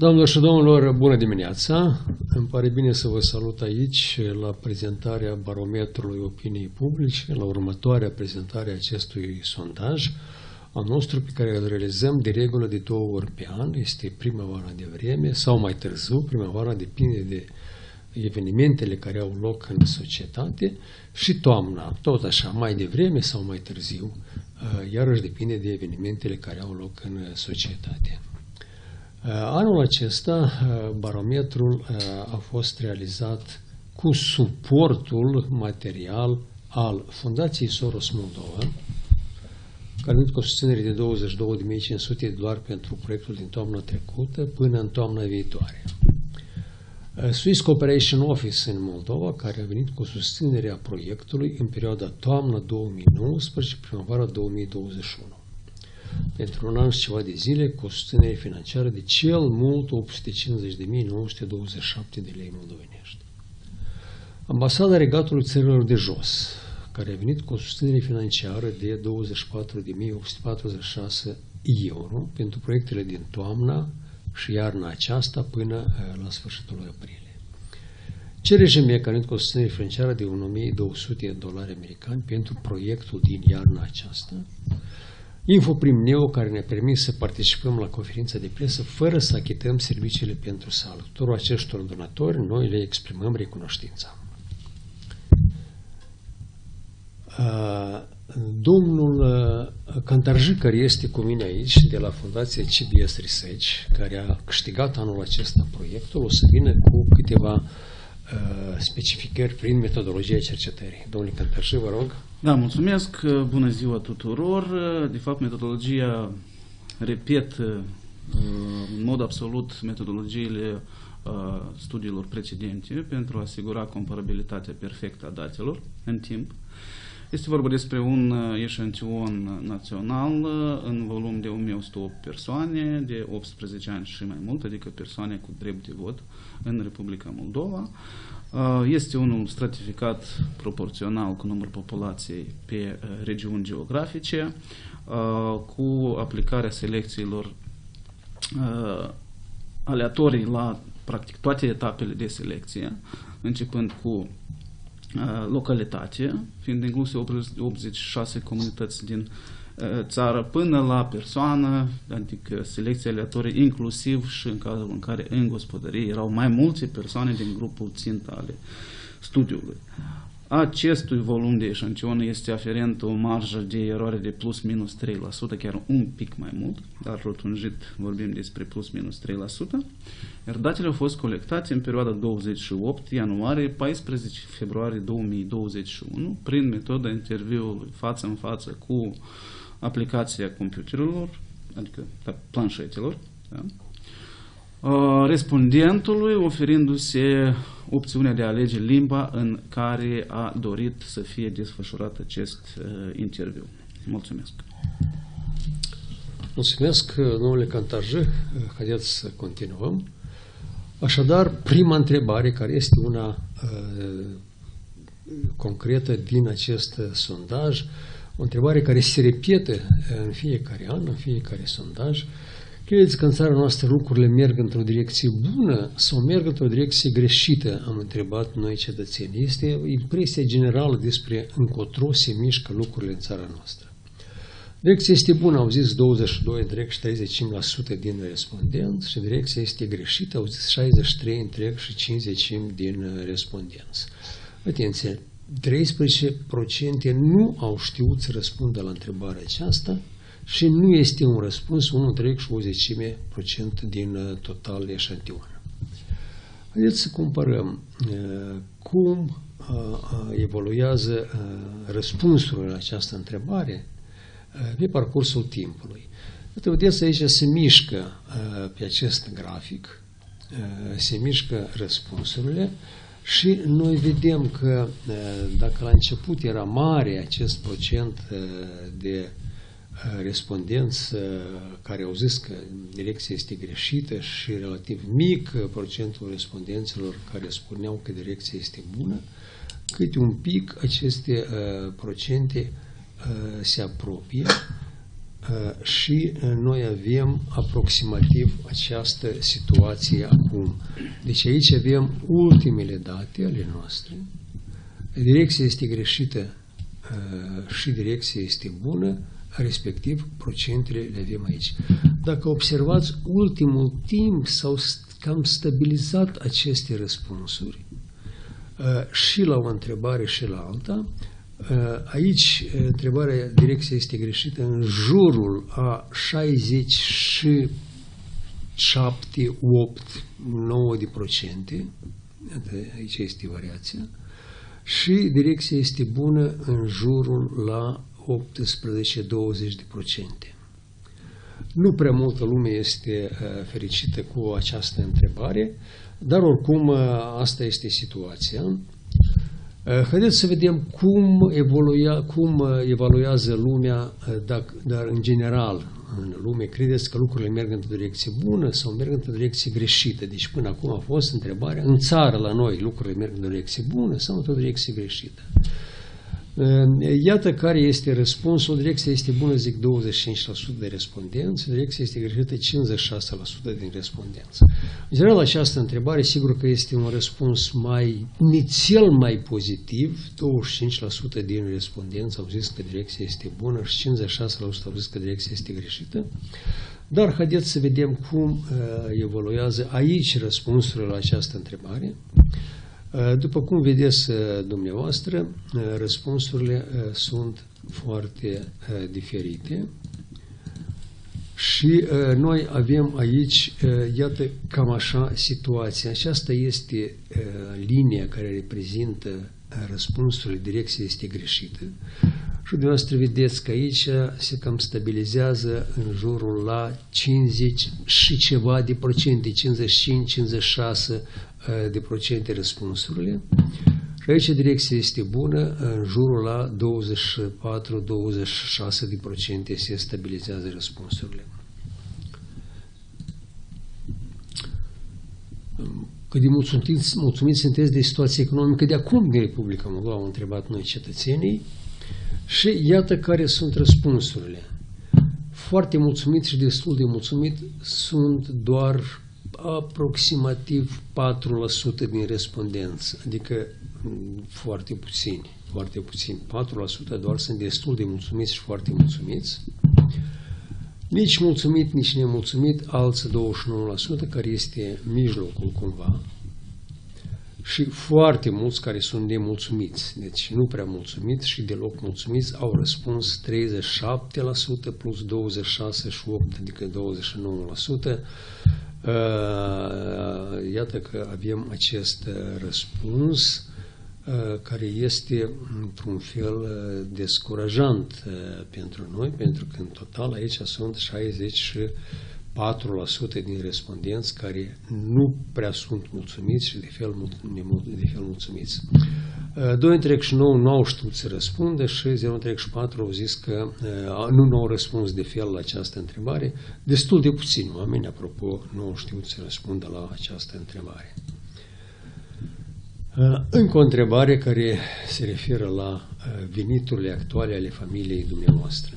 Doamnelor și domnilor, bună dimineața! Îmi pare bine să vă salut aici la prezentarea barometrului opiniei publice, la următoarea prezentare a acestui sondaj al nostru pe care îl realizăm de regulă de două ori pe an. Este primăvara de vreme sau mai târziu, primăvara depinde de evenimentele care au loc în societate și toamna, tot așa, mai devreme sau mai târziu, iarăși depinde de evenimentele care au loc în societate. Uh, anul acesta, uh, barometrul uh, a fost realizat cu suportul material al Fundației Soros Moldova, care a venit cu o susținere de 22.500 de dolari pentru proiectul din toamna trecută până în toamna viitoare. Swiss Cooperation Office în Moldova, care a venit cu susținerea proiectului în perioada toamnă 2019-primăvara 2021 pentru un an și ceva de zile cu o susținere financiară de cel mult 850.927 de lei moldovenești. Ambasada Regatului Țărilor de Jos, care a venit cu o susținere financiară de 24.846 euro pentru proiectele din toamna și iarna aceasta până eh, la sfârșitul lui aprilie. CRJM, care a venit cu o susținere financiară de 1.200 de dolari americani pentru proiectul din iarna aceasta, Infoprim Neo, care ne-a permis să participăm la conferința de presă fără să achităm serviciile pentru sală. Tuturor aceștor donatori, noi le exprimăm recunoștința. Domnul Cantarji, care este cu mine aici, de la Fundația CBS Research, care a câștigat anul acesta proiectul, o să vină cu câteva specificări prin metodologia cercetării. Domnule Cantarji, vă rog. Da, mulțumesc. Bună ziua tuturor. De fapt, metodologia, repet, în mod absolut metodologiile studiilor precedente pentru a asigura comparabilitatea perfectă a datelor în timp. Este vorba despre un eșantion național în volum de 1108 persoane de 18 ani și mai mult, adică persoane cu drept de vot în Republica Moldova. Uh, este unul stratificat proporțional cu numărul populației pe uh, regiuni geografice, uh, cu aplicarea selecțiilor aleatorii la practic toate etapele de selecție, începând cu localitate, fiind incluse 86 comunități din țară până la persoană, adică selecție aleatorie, inclusiv și în cazul în care în gospodărie erau mai multe persoane din grupul țintă ale studiului. Acestui volum de eșantion este aferent o marjă de eroare de plus minus 3%, chiar un pic mai mult, dar rotunjit vorbim despre plus minus 3%, iar datele au fost colectate în perioada 28 ianuarie-14 februarie 2021 prin metoda interviului față în față cu aplicația computerelor, adică da, planșetelor, da? respondentului oferindu-se opțiunea de a alege limba în care a dorit să fie desfășurat acest uh, interviu. Mulțumesc! Mulțumesc, domnule Cantarje. Haideți să continuăm. Așadar, prima întrebare, care este una uh, concretă din acest sondaj, o întrebare care se repetă în fiecare an, în fiecare sondaj. Credeți că în țara noastră lucrurile merg într-o direcție bună sau merg într-o direcție greșită? Am întrebat noi cetățenii. Este impresia generală despre încotro se mișcă lucrurile în țara noastră. Direcția este bună, au zis 22 întreg și 35% din respondenți și direcția este greșită, au zis 63 întreg și 50 din respondenți. Atenție, 13% nu au știut să răspundă la întrebarea aceasta și nu este un răspuns, unul întreg și o zecime procent din uh, total eșantion. Haideți să comparăm uh, cum uh, evoluează răspunsul la această întrebare pe parcursul timpului. Uite, vedeți aici se mișcă pe acest grafic, se mișcă răspunsurile și noi vedem că dacă la început era mare acest procent de respondenți care au zis că direcția este greșită și relativ mic procentul respondenților care spuneau că direcția este bună, câte un pic aceste procente se apropie. uh, și uh, noi avem aproximativ această situație acum. Deci aici avem ultimele date ale noastre. Direcția este greșită și direcția este bună, respectiv procentele le avem aici. Dacă observați, ultimul timp s-au cam stabilizat aceste răspunsuri și la o întrebare și la alta, Aici întrebarea, direcția este greșită, în jurul a 67, 8, 9 de procente, aici este variația, și direcția este bună în jurul la 18-20 de procente. Nu prea multă lume este fericită cu această întrebare, dar oricum asta este situația. Eh, haideți să vedem cum, evoluia, cum eh, evaluează lumea, eh, dacă, dar în general, în lume, credeți că lucrurile merg într-o direcție bună sau merg într-o direcție greșită? Deci până acum a fost întrebarea, în țară la noi lucrurile merg într-o direcție bună sau într-o direcție greșită? Ehm, iată care este răspunsul. Direcția este bună, zic 25% de respondenți, direcția este greșită 56% din respondenți. În general, această întrebare, sigur că este un răspuns mai, inițial mai pozitiv, 25% din respondenți au zis că direcția este bună și 56% au zis că direcția este greșită. Dar haideți să vedem cum uh, evoluează aici răspunsurile la această întrebare. Uh, după cum vedeți uh, dumneavoastră, uh, răspunsurile sunt foarte diferite și noi avem aici, iată, cam așa situația. Aceasta este linia care reprezintă răspunsurile, direcția este greșită. Și dumneavoastră vedeți că aici se cam stabilizează în jurul la 50 și ceva de procente, 55-56 de procente răspunsurile. Și aici direcția este bună, în jurul la 24-26 de procente se stabilizează răspunsurile. Cât de mulțumiți, mulțumiți sunteți de situația economică de acum din Republica Moldova, au întrebat noi cetățenii. Și iată care sunt răspunsurile. Foarte mulțumit și destul de mulțumit sunt doar aproximativ 4% din respondenți, adică mm, foarte puțini, foarte puțini, 4% doar sunt destul de mulțumiți și foarte mulțumiți. Nici mulțumit, nici nemulțumit, alți 29%, care este mijlocul cumva, și foarte mulți care sunt nemulțumiți, deci nu prea mulțumiți și deloc mulțumiți, au răspuns 37% plus 26 și 8, adică 29%. Uh, iată că avem acest răspuns uh, care este într-un fel uh, descurajant pentru noi, pentru că în total aici sunt 60 4% din respondenți care nu prea sunt mulțumiți și de fel, de fel mulțumiți. 2 întreg și 9 nu au știut să răspundă și 0 întreg și 4 au zis că nu, nu au răspuns de fel la această întrebare. Destul de puțini oameni, apropo, nu au știut să răspundă la această întrebare. Încă o întrebare care se referă la veniturile actuale ale familiei dumneavoastră.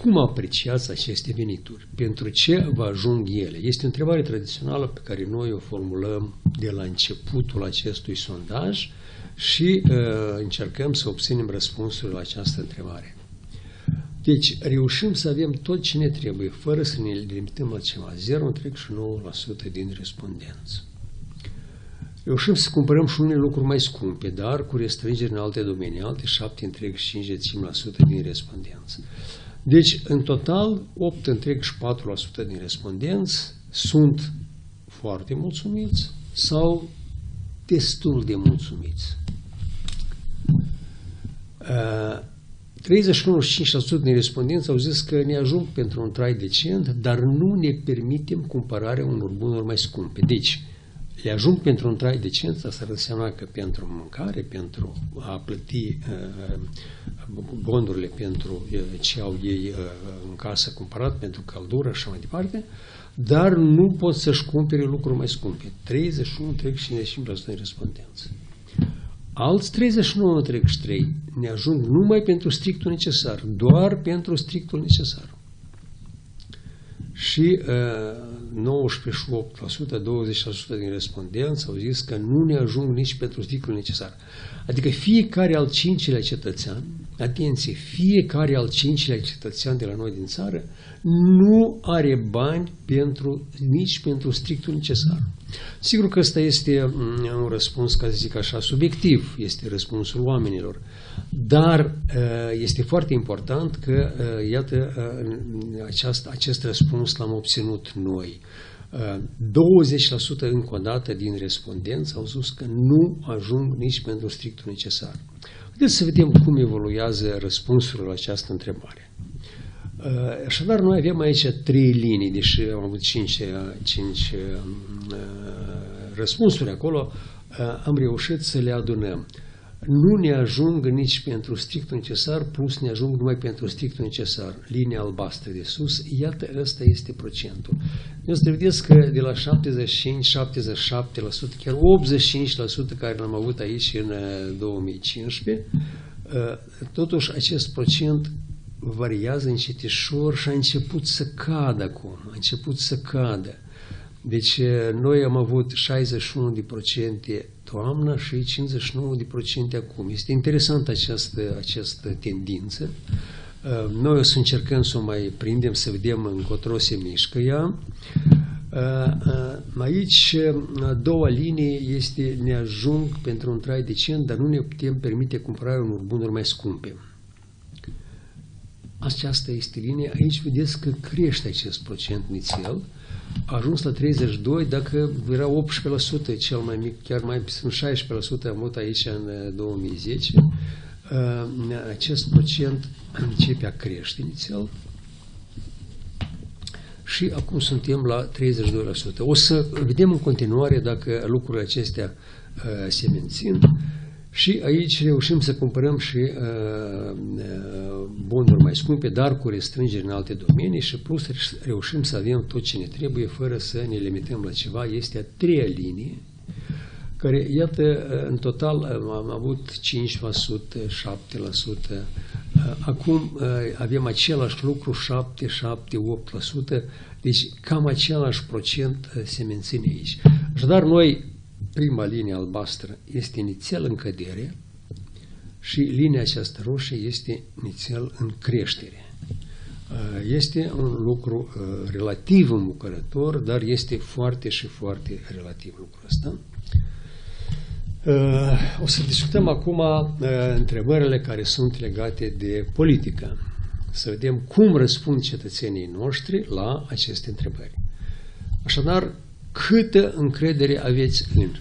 Cum apreciați aceste venituri? Pentru ce vă ajung ele? Este o întrebare tradițională pe care noi o formulăm de la începutul acestui sondaj și uh, încercăm să obținem răspunsuri la această întrebare. Deci, reușim să avem tot ce ne trebuie, fără să ne limităm la ceva, 0,9% din respondenți. Reușim să cumpărăm și unele lucruri mai scumpe, dar cu restrângeri în alte domenii, alte 7,5% din respondenți. Deci, în total, 8,4% din respondenți sunt foarte mulțumiți sau destul de mulțumiți. 31,5% din respondenți au zis că ne ajung pentru un trai decent, dar nu ne permitem cumpărarea unor bunuri mai scumpe. Deci, le ajung pentru un trai decent, asta înseamnă că pentru mâncare, pentru a plăti uh, bondurile pentru uh, ce au ei uh, în casă cumpărat, pentru căldură și mai departe, dar nu pot să-și cumpere lucruri mai scumpe. 31,55% din respondenți. Alți 39,3% ne ajung numai pentru strictul necesar, doar pentru strictul necesar. Și uh, 19 și 8%, 20% din respondenți au zis că nu ne ajung nici pentru sticlul necesar. Adică fiecare al cincilea cetățean, atenție, fiecare al cincilea cetățean de la noi din țară nu are bani pentru, nici pentru strictul necesar. Sigur că ăsta este mm, un răspuns, ca să zic așa, subiectiv, este răspunsul oamenilor, dar uh, este foarte important că, uh, iată, uh, aceast, acest răspuns l-am obținut noi. 20% încă o dată din respondenți au spus că nu ajung nici pentru strictul necesar. Haideți să vedem cum evoluează răspunsul la această întrebare. Uh, așadar, noi avem aici trei linii, deși am avut cinci, cinci uh, răspunsuri acolo, uh, am reușit să le adunăm nu ne ajung nici pentru strictul necesar, plus ne ajung numai pentru strictul necesar. Linia albastră de sus, iată, ăsta este procentul. Eu să vedeți că de la 75, 77%, chiar 85% care l-am avut aici în 2015, uh, uh, totuși acest procent variază încetișor și a început să cadă acum, a început să cadă. Deci uh, noi am avut 61% toamna și 59% acum. Este interesant această, această tendință. Uh, noi o să încercăm să o mai prindem, să vedem încotro se mișcă ea. Uh, uh, aici, a doua linie este ne ajung pentru un trai decent, dar nu ne putem permite cumpărarea unor bunuri mai scumpe. Aceasta este linia. Aici vedeți că crește acest procent inițial a ajuns la 32, dacă era 18% cel mai mic, chiar mai sunt 16% am avut aici în 2010, uh, uh, acest procent începe a crește inițial și acum suntem la 32%. O să vedem în continuare dacă lucrurile acestea uh, se mențin. Și aici reușim să cumpărăm și uh, uh, bunuri mai scumpe, dar cu restrângeri în alte domenii și plus reușim să avem tot ce ne trebuie fără să ne limităm la ceva. Este a treia linie care, iată, uh, în total uh, am avut 5%, 7%, acum avem același lucru, 7, 7, 8%, deci cam același procent se menține aici. Așadar, noi prima linie albastră este inițial în cădere și linia aceasta roșie este inițial în creștere. Uh, este un lucru uh, relativ îmbucurător, dar este foarte și foarte relativ lucrul ăsta. Uh, o să discutăm acum întrebările care sunt legate de politică. Să vedem cum răspund cetățenii noștri la aceste întrebări. Așadar, câtă încredere aveți în.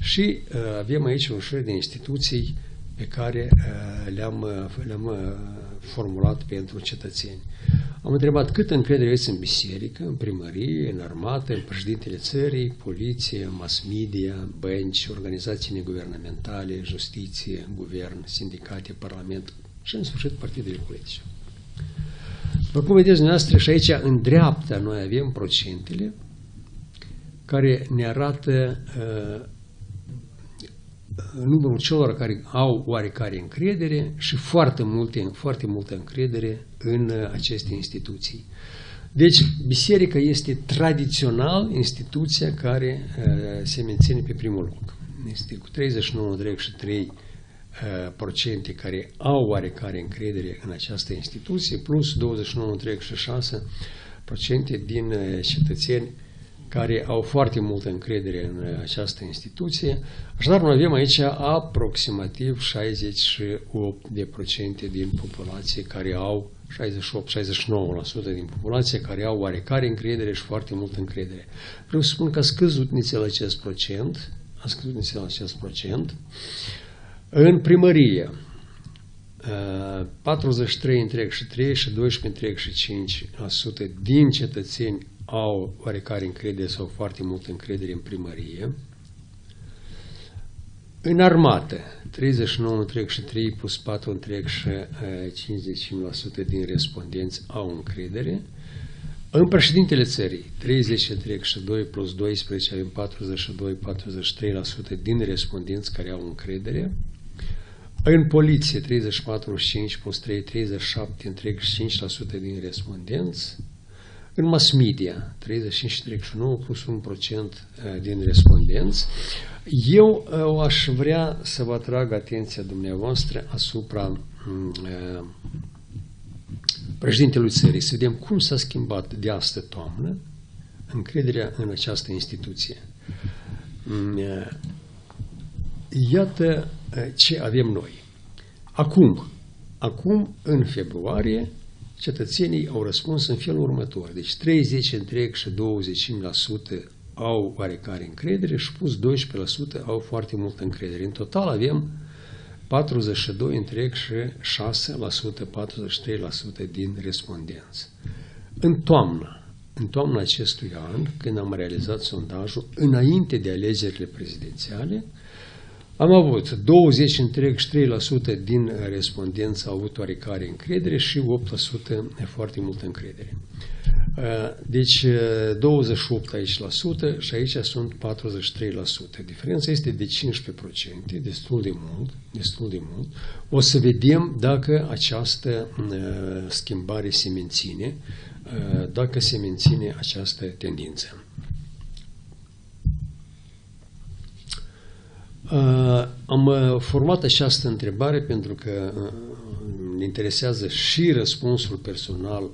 Și uh, avem aici un șir de instituții pe care uh, le-am, uh, le-am uh, formulat pentru cetățeni. Am întrebat cât încredere aveți în biserică, în primărie, în armată, în președintele țării, poliție, mass media, bănci, organizații neguvernamentale, justiție, guvern, sindicate, parlament și în sfârșit partidele politice. După cum vedeți dumneavoastră și aici în dreapta noi avem procentele care ne arată uh, numărul celor care au oarecare încredere și foarte multe, foarte multă încredere în uh, aceste instituții. Deci, biserica este tradițional instituția care uh, se menține pe primul loc. Este cu 39,3 uh, procente care au oarecare încredere în această instituție, plus 29,6 procente din uh, cetățeni care au foarte multă încredere în această instituție. Așadar, noi avem aici aproximativ 68% din populație care au 68-69% din populație care au oarecare încredere și foarte multă încredere. Vreau să spun că a scăzut nițel acest procent, a scăzut nițel acest procent. În primărie, 43,3 și 12,5% din cetățeni au oarecare încredere sau foarte multă încredere în primărie. În armată, 39,3 plus 4 și 55% din respondenți au încredere. În președintele țării, 30,2 plus 12 avem 42-43% din respondenți care au încredere. În poliție, 34,5 plus 3, 37,5% din respondenți. În mass media, 35,9 plus 1% din respondenți. Eu aș vrea să vă atrag atenția dumneavoastră asupra președintelui țării, să vedem cum s-a schimbat de astă toamnă încrederea în această instituție. Iată ce avem noi. Acum, acum, în februarie, cetățenii au răspuns în felul următor. Deci 30 întreg și 20% au oarecare încredere și plus 12% au foarte multă încredere. În total avem 42 întreg și 6%, 43% din respondenți. În toamnă, în toamna acestui an, când am realizat sondajul, înainte de alegerile prezidențiale, am avut 20 întreg și 3% din respondenți au avut oarecare încredere și 8% foarte multă încredere. Uh, deci 28 uh, aici la sută și aici sunt 43%. Diferența este de 15%, destul de mult, destul de mult. O să vedem dacă această uh, schimbare se menține, dacă se menține această tendință. Am format această întrebare pentru că ne interesează și răspunsul personal uh,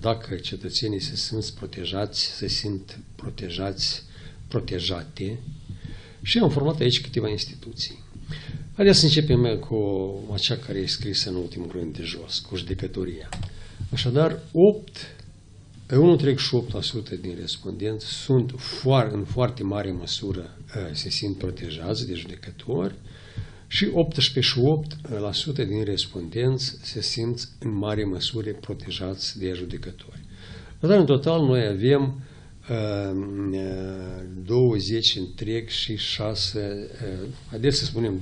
dacă cetățenii se simt protejați, se simt protejați, protejate și am format aici câteva instituții. Haideți să începem cu acea care e scrisă în ultimul rând de jos, cu judecătoria. Așadar, 8, 1,8% din respondenți sunt foar, în foarte mare măsură uh, se simt protejați de judecători, și 88% din respondenți se simt în mare măsură protejați de judecători. Dar în total noi avem uh, 20 întreg și 6, uh, haideți să spunem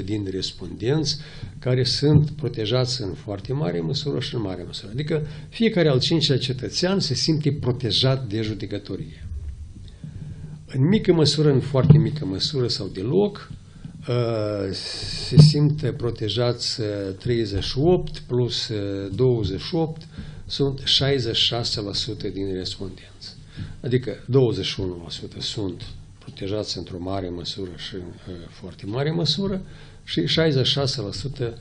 21% din respondenți care sunt protejați în foarte mare măsură și în mare măsură. Adică fiecare al cincilea cetățean se simte protejat de judecătorie. În mică măsură, în foarte mică măsură sau deloc, se simt protejați 38 plus 28 sunt 66% din respondenți. Adică 21% sunt protejați într-o mare măsură și foarte mare măsură și 66%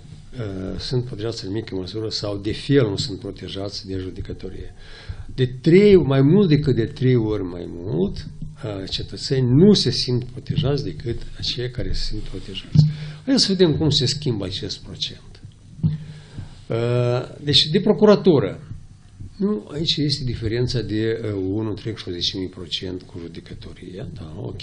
sunt protejați în mică măsură sau de fel nu sunt protejați de judecătorie. De trei, mai mult decât de trei ori mai mult, cetățeni nu se simt protejați decât aceia care se simt protejați. Haideți să vedem cum se schimbă acest procent. Deci, de procuratură, nu, aici este diferența de 1,6% cu judecătoria, da, ok.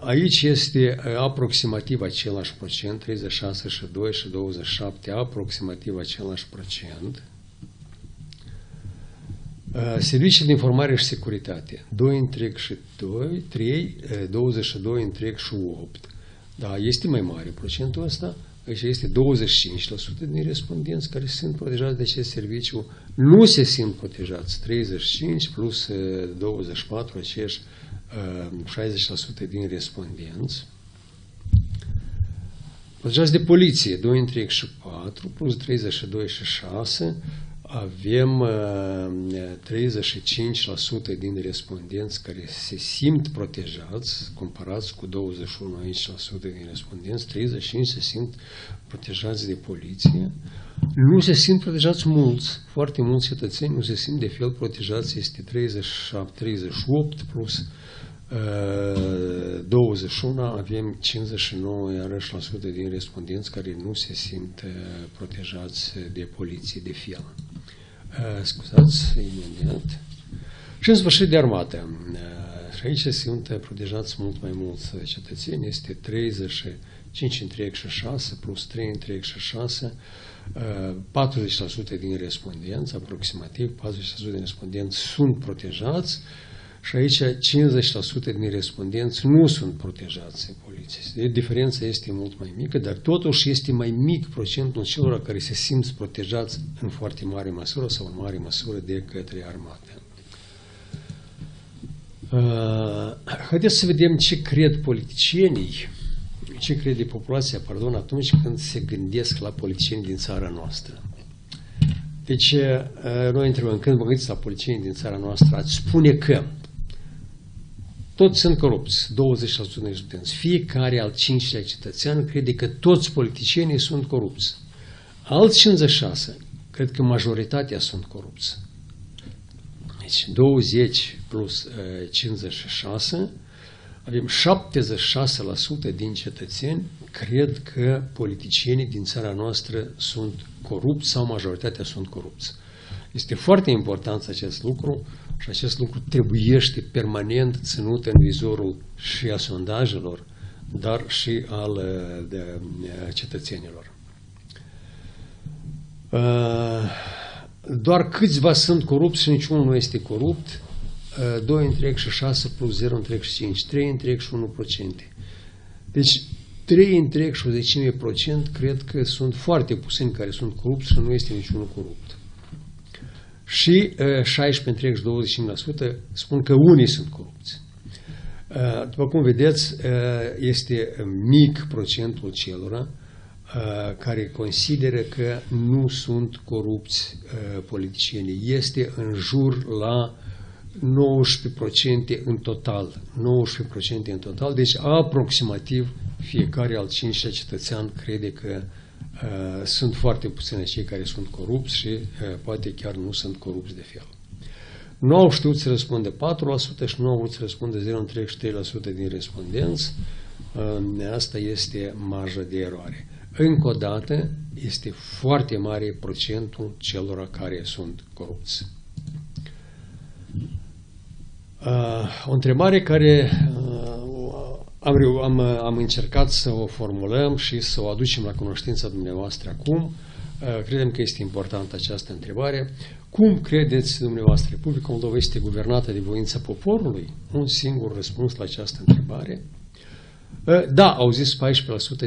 Aici este aproximativ același procent, 36 și 2 și 27, aproximativ același procent. Uh, Serviciile de informare și securitate, 2 întreg și 2, 3, 22 întreg și 8. Da, este mai mare procentul ăsta, aici este 25% din respondenți care sunt protejați de acest serviciu, nu se simt protejați, 35 plus 24, uh, acești 60% din respondenți. Protejați de poliție, 2 întreg și 4, plus 32 și 6, avem 35% din respondenți care se simt protejați, comparați cu 21% din respondenți, 35% se simt protejați de poliție. Nu se simt protejați mulți, foarte mulți cetățeni nu se simt de fel protejați, este 37, 38 plus 21 avem 59 iarăși la sută din respondenți care nu se simt protejați de poliție de fel. Scuzați, imediat. Și în sfârșit de armată. Și aici sunt protejați mult mai mulți cetățeni, este 35 întreg și 6 plus 3 întreg și 6, 40% din respondenți, aproximativ 40% din respondenți sunt protejați, și aici 50% din respondenți nu sunt protejați de poliție. Diferența este mult mai mică, dar totuși este mai mic procentul celor care se simt protejați în foarte mare măsură sau în mare măsură de către armată. Uh, haideți să vedem ce cred politicienii, ce crede populația, pardon, atunci când se gândesc la politicieni din țara noastră. Deci, noi întrebăm, când vă gândiți la politicienii din țara noastră, ați spune că toți sunt corupți, 20% din studenți. Fiecare al cincilea cetățean crede că toți politicienii sunt corupți. Alți 56 cred că majoritatea sunt corupți. Deci 20 plus uh, 56, avem 76% din cetățeni cred că politicienii din țara noastră sunt corupți sau majoritatea sunt corupți. Este foarte important acest lucru și acest lucru trebuiește permanent ținut în vizorul și a sondajelor, dar și al uh, de, uh, cetățenilor. Uh, doar câțiva sunt corupți și niciunul nu este corupt. 2 întreg și 6 plus 0 întreg și 5, 3 întreg și 1%. Deci 3 întreg și o decime procent cred că sunt foarte puțini care sunt corupți și nu este niciunul corupt și 16 întreg și 25% spun că unii sunt corupți. După cum vedeți, este mic procentul celor care consideră că nu sunt corupți politicienii. Este în jur la 19% în total. 19% în total, deci aproximativ fiecare al cincilea cetățean crede că Uh, sunt foarte puțini cei care sunt corupți și uh, poate chiar nu sunt corupți de fel. Nu au știut să răspunde 4% și nu au vrut să răspunde 0,33% din respondenți. Uh, asta este marja de eroare. Încă o dată, este foarte mare procentul celor care sunt corupți. O întrebare care am, am, am încercat să o formulăm și să o aducem la cunoștința dumneavoastră acum. Uh, credem că este importantă această întrebare. Cum credeți dumneavoastră Republica Moldova este guvernată de voința poporului? Un singur răspuns la această întrebare. Uh, da, au zis 14%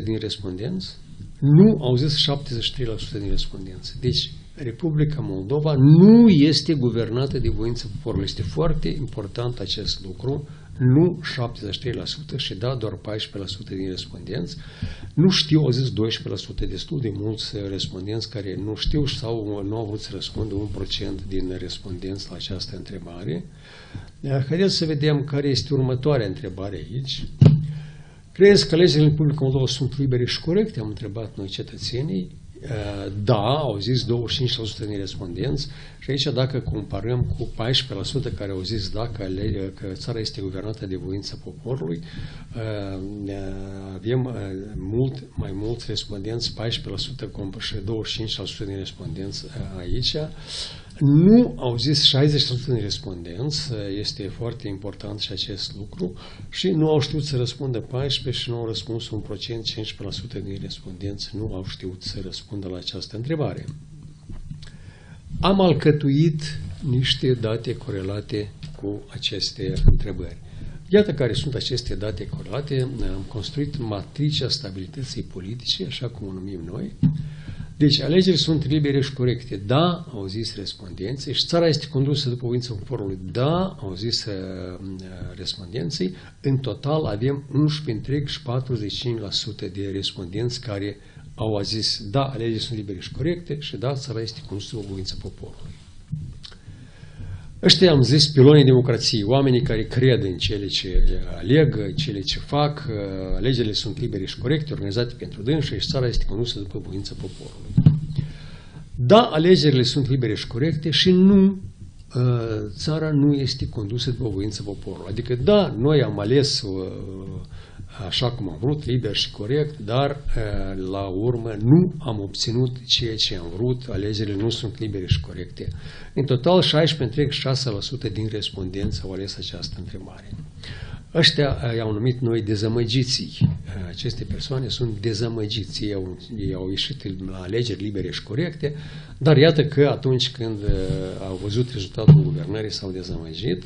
din respondenți. Nu, au zis 73% din respondenți. Deci, Republica Moldova nu este guvernată de voința poporului. Este foarte important acest lucru nu 73% și da, doar 14% din respondenți. Nu știu, au zis 12% destul de mulți respondenți care nu știu sau nu au vrut să răspundă 1% din respondenți la această întrebare. Haideți să vedem care este următoarea întrebare aici. Crezi că legile în public Moldova sunt libere și corecte? Am întrebat noi cetățenii. Uh, da, au zis 25% din respondenți și aici dacă comparăm cu 14% care au zis da, că, că țara este guvernată de voința poporului, uh, avem uh, mult, mai mulți respondenți, 14% și 25% din respondenți aici. Nu au zis 60% din respondenți, este foarte important și acest lucru, și nu au știut să răspundă 14 și nu au răspuns un procent, 15% din respondenți nu au știut să răspundă la această întrebare. Am alcătuit niște date corelate cu aceste întrebări. Iată care sunt aceste date corelate. Am construit matricea stabilității politice, așa cum o numim noi, deci, alegerile sunt libere și corecte. Da, au zis respondenții, și țara este condusă după voința poporului. Da, au zis uh, respondenții. În total avem 11 și 45% de respondenți care au zis da, alegerile sunt libere și corecte și da, țara este condusă după voința poporului. Ăștia am zis pilonii democrației, oamenii care cred în cele ce aleg, cele ce fac, alegerile sunt libere și corecte, organizate pentru dânsi și țara este condusă după voința poporului. Da, alegerile sunt libere și corecte și nu, țara nu este condusă după voința poporului. Adică da, noi am ales așa cum am vrut, liber și corect, dar la urmă nu am obținut ceea ce am vrut, alegerile nu sunt libere și corecte. În total, 16,6% din respondenți au ales această întrebare. Ăștia i-au numit noi dezamăgiții. Aceste persoane sunt dezamăgiți. Ei au, ei au ieșit la alegeri libere și corecte, dar iată că atunci când au văzut rezultatul guvernării s-au dezamăgit.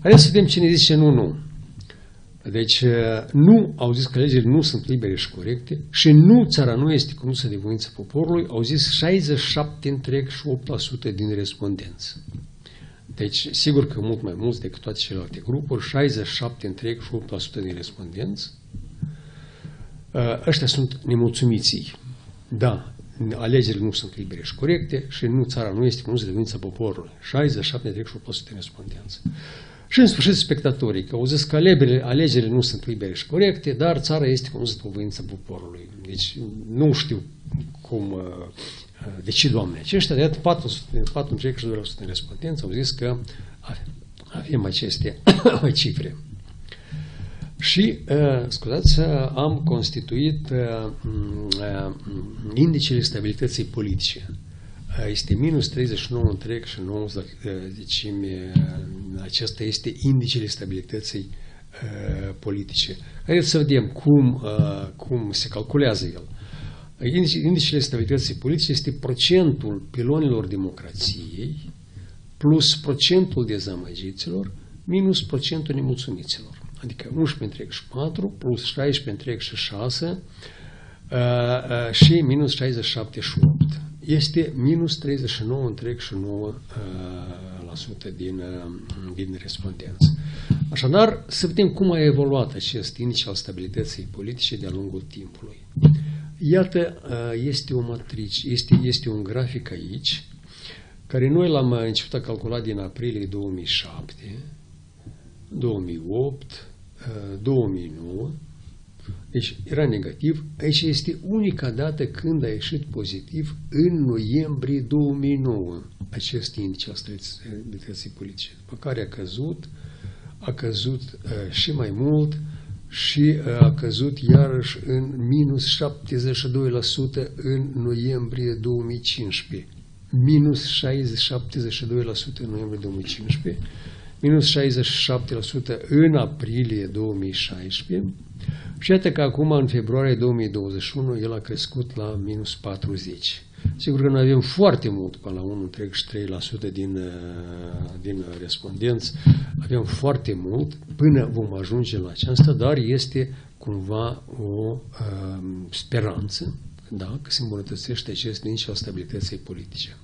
Haideți să vedem cine zice nu, nu. Deci uh, nu au zis că legile nu sunt libere și corecte și nu țara nu este condusă de voința poporului, au zis 67 întreg și 8% din respondenți. Deci, sigur că mult mai mulți decât toate celelalte grupuri, 67 întreg și 8% din respondenți. Uh, ăștia sunt nemulțumiții. Da, alegerile nu sunt libere și corecte și nu țara nu este condusă de voința poporului. 67,8% respondenți. Și în sfârșit spectatorii, că au zis că alegerile, alegerile nu sunt libere și corecte, dar țara este condusă de voința poporului. Deci nu știu cum uh, decid oamenii aceștia, de iată 4,2% din respondenți au zis că avem aceste cifre. Și, uh, scuzați, am constituit uh, uh, indicele stabilității politice. Uh, este minus 39 întreg și 9 decimi. Uh, acesta este indicele stabilității uh, politice. Haideți să vedem cum, uh, cum se calculează el. Indicele stabilității politice este procentul pilonilor democrației plus procentul dezamăgiților minus procentul nemulțumiților. Adică 11,4 plus 16,6 uh, uh, și minus 67,8. Este minus 39,9% uh, din, din respondenți. Așadar, să vedem cum a evoluat acest indice al stabilității politice de-a lungul timpului. Iată, este o matrice, este, este un grafic aici, care noi l-am început a calcula din aprilie 2007, 2008, 2009, deci era negativ. Aici este unica dată când a ieșit pozitiv în noiembrie 2009 acest indice al stabilității politice, după care a căzut, a căzut uh, și mai mult și uh, a căzut iarăși în minus 72% în noiembrie 2015. Minus 72% în noiembrie 2015 minus 67% în aprilie 2016 și iată că acum, în februarie 2021, el a crescut la minus 40. Sigur că noi avem foarte mult, până la 1,3% din, uh, din respondenți, avem foarte mult până vom ajunge la aceasta, dar este cumva o uh, speranță da, că se îmbunătățește acest nici al stabilității politice.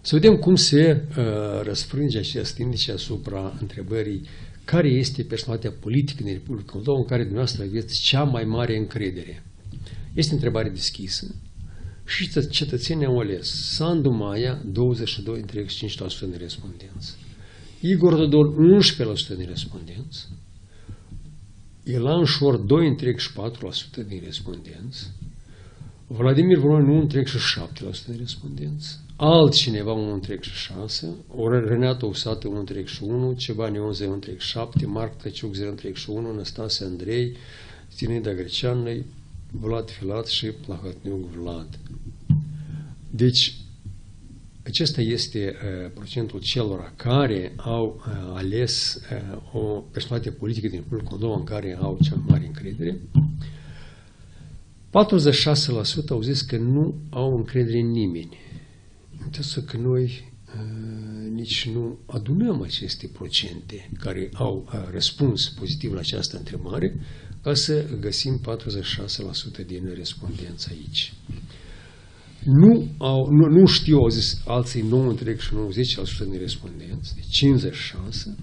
Să vedem cum se uh, răsfrânge acest indice asupra întrebării care este personalitatea politică din Republica Moldova în care dumneavoastră aveți cea mai mare încredere. Este întrebare deschisă și cetățenii au ales. Sandu Maia 22,5% din respondenți, Igor Dodon 11% din respondenți, Ilan Șor 2,4% din respondenți, Vladimir Voronin 1,7% din respondenți, altcineva 1,6, Renato Usată 1,1, Ceva Neonze 1,7, Marc Tăciuc 0,1, Năstase Andrei, Stinida Greceanei, Vlad Filat și Plahotniuc Vlad. Deci, acesta este uh, procentul celor care au uh, ales uh, o personalitate politică din Republica Moldova în care au cea mai mare încredere. 46% au zis că nu au încredere în nimeni. Uitați că noi uh, nici nu adunăm aceste procente care au uh, răspuns pozitiv la această întrebare ca să găsim 46% din respondenți aici. Nu, au, nu, nu știu, au zis alții 9 întreg și 90% din respondenți, de 56,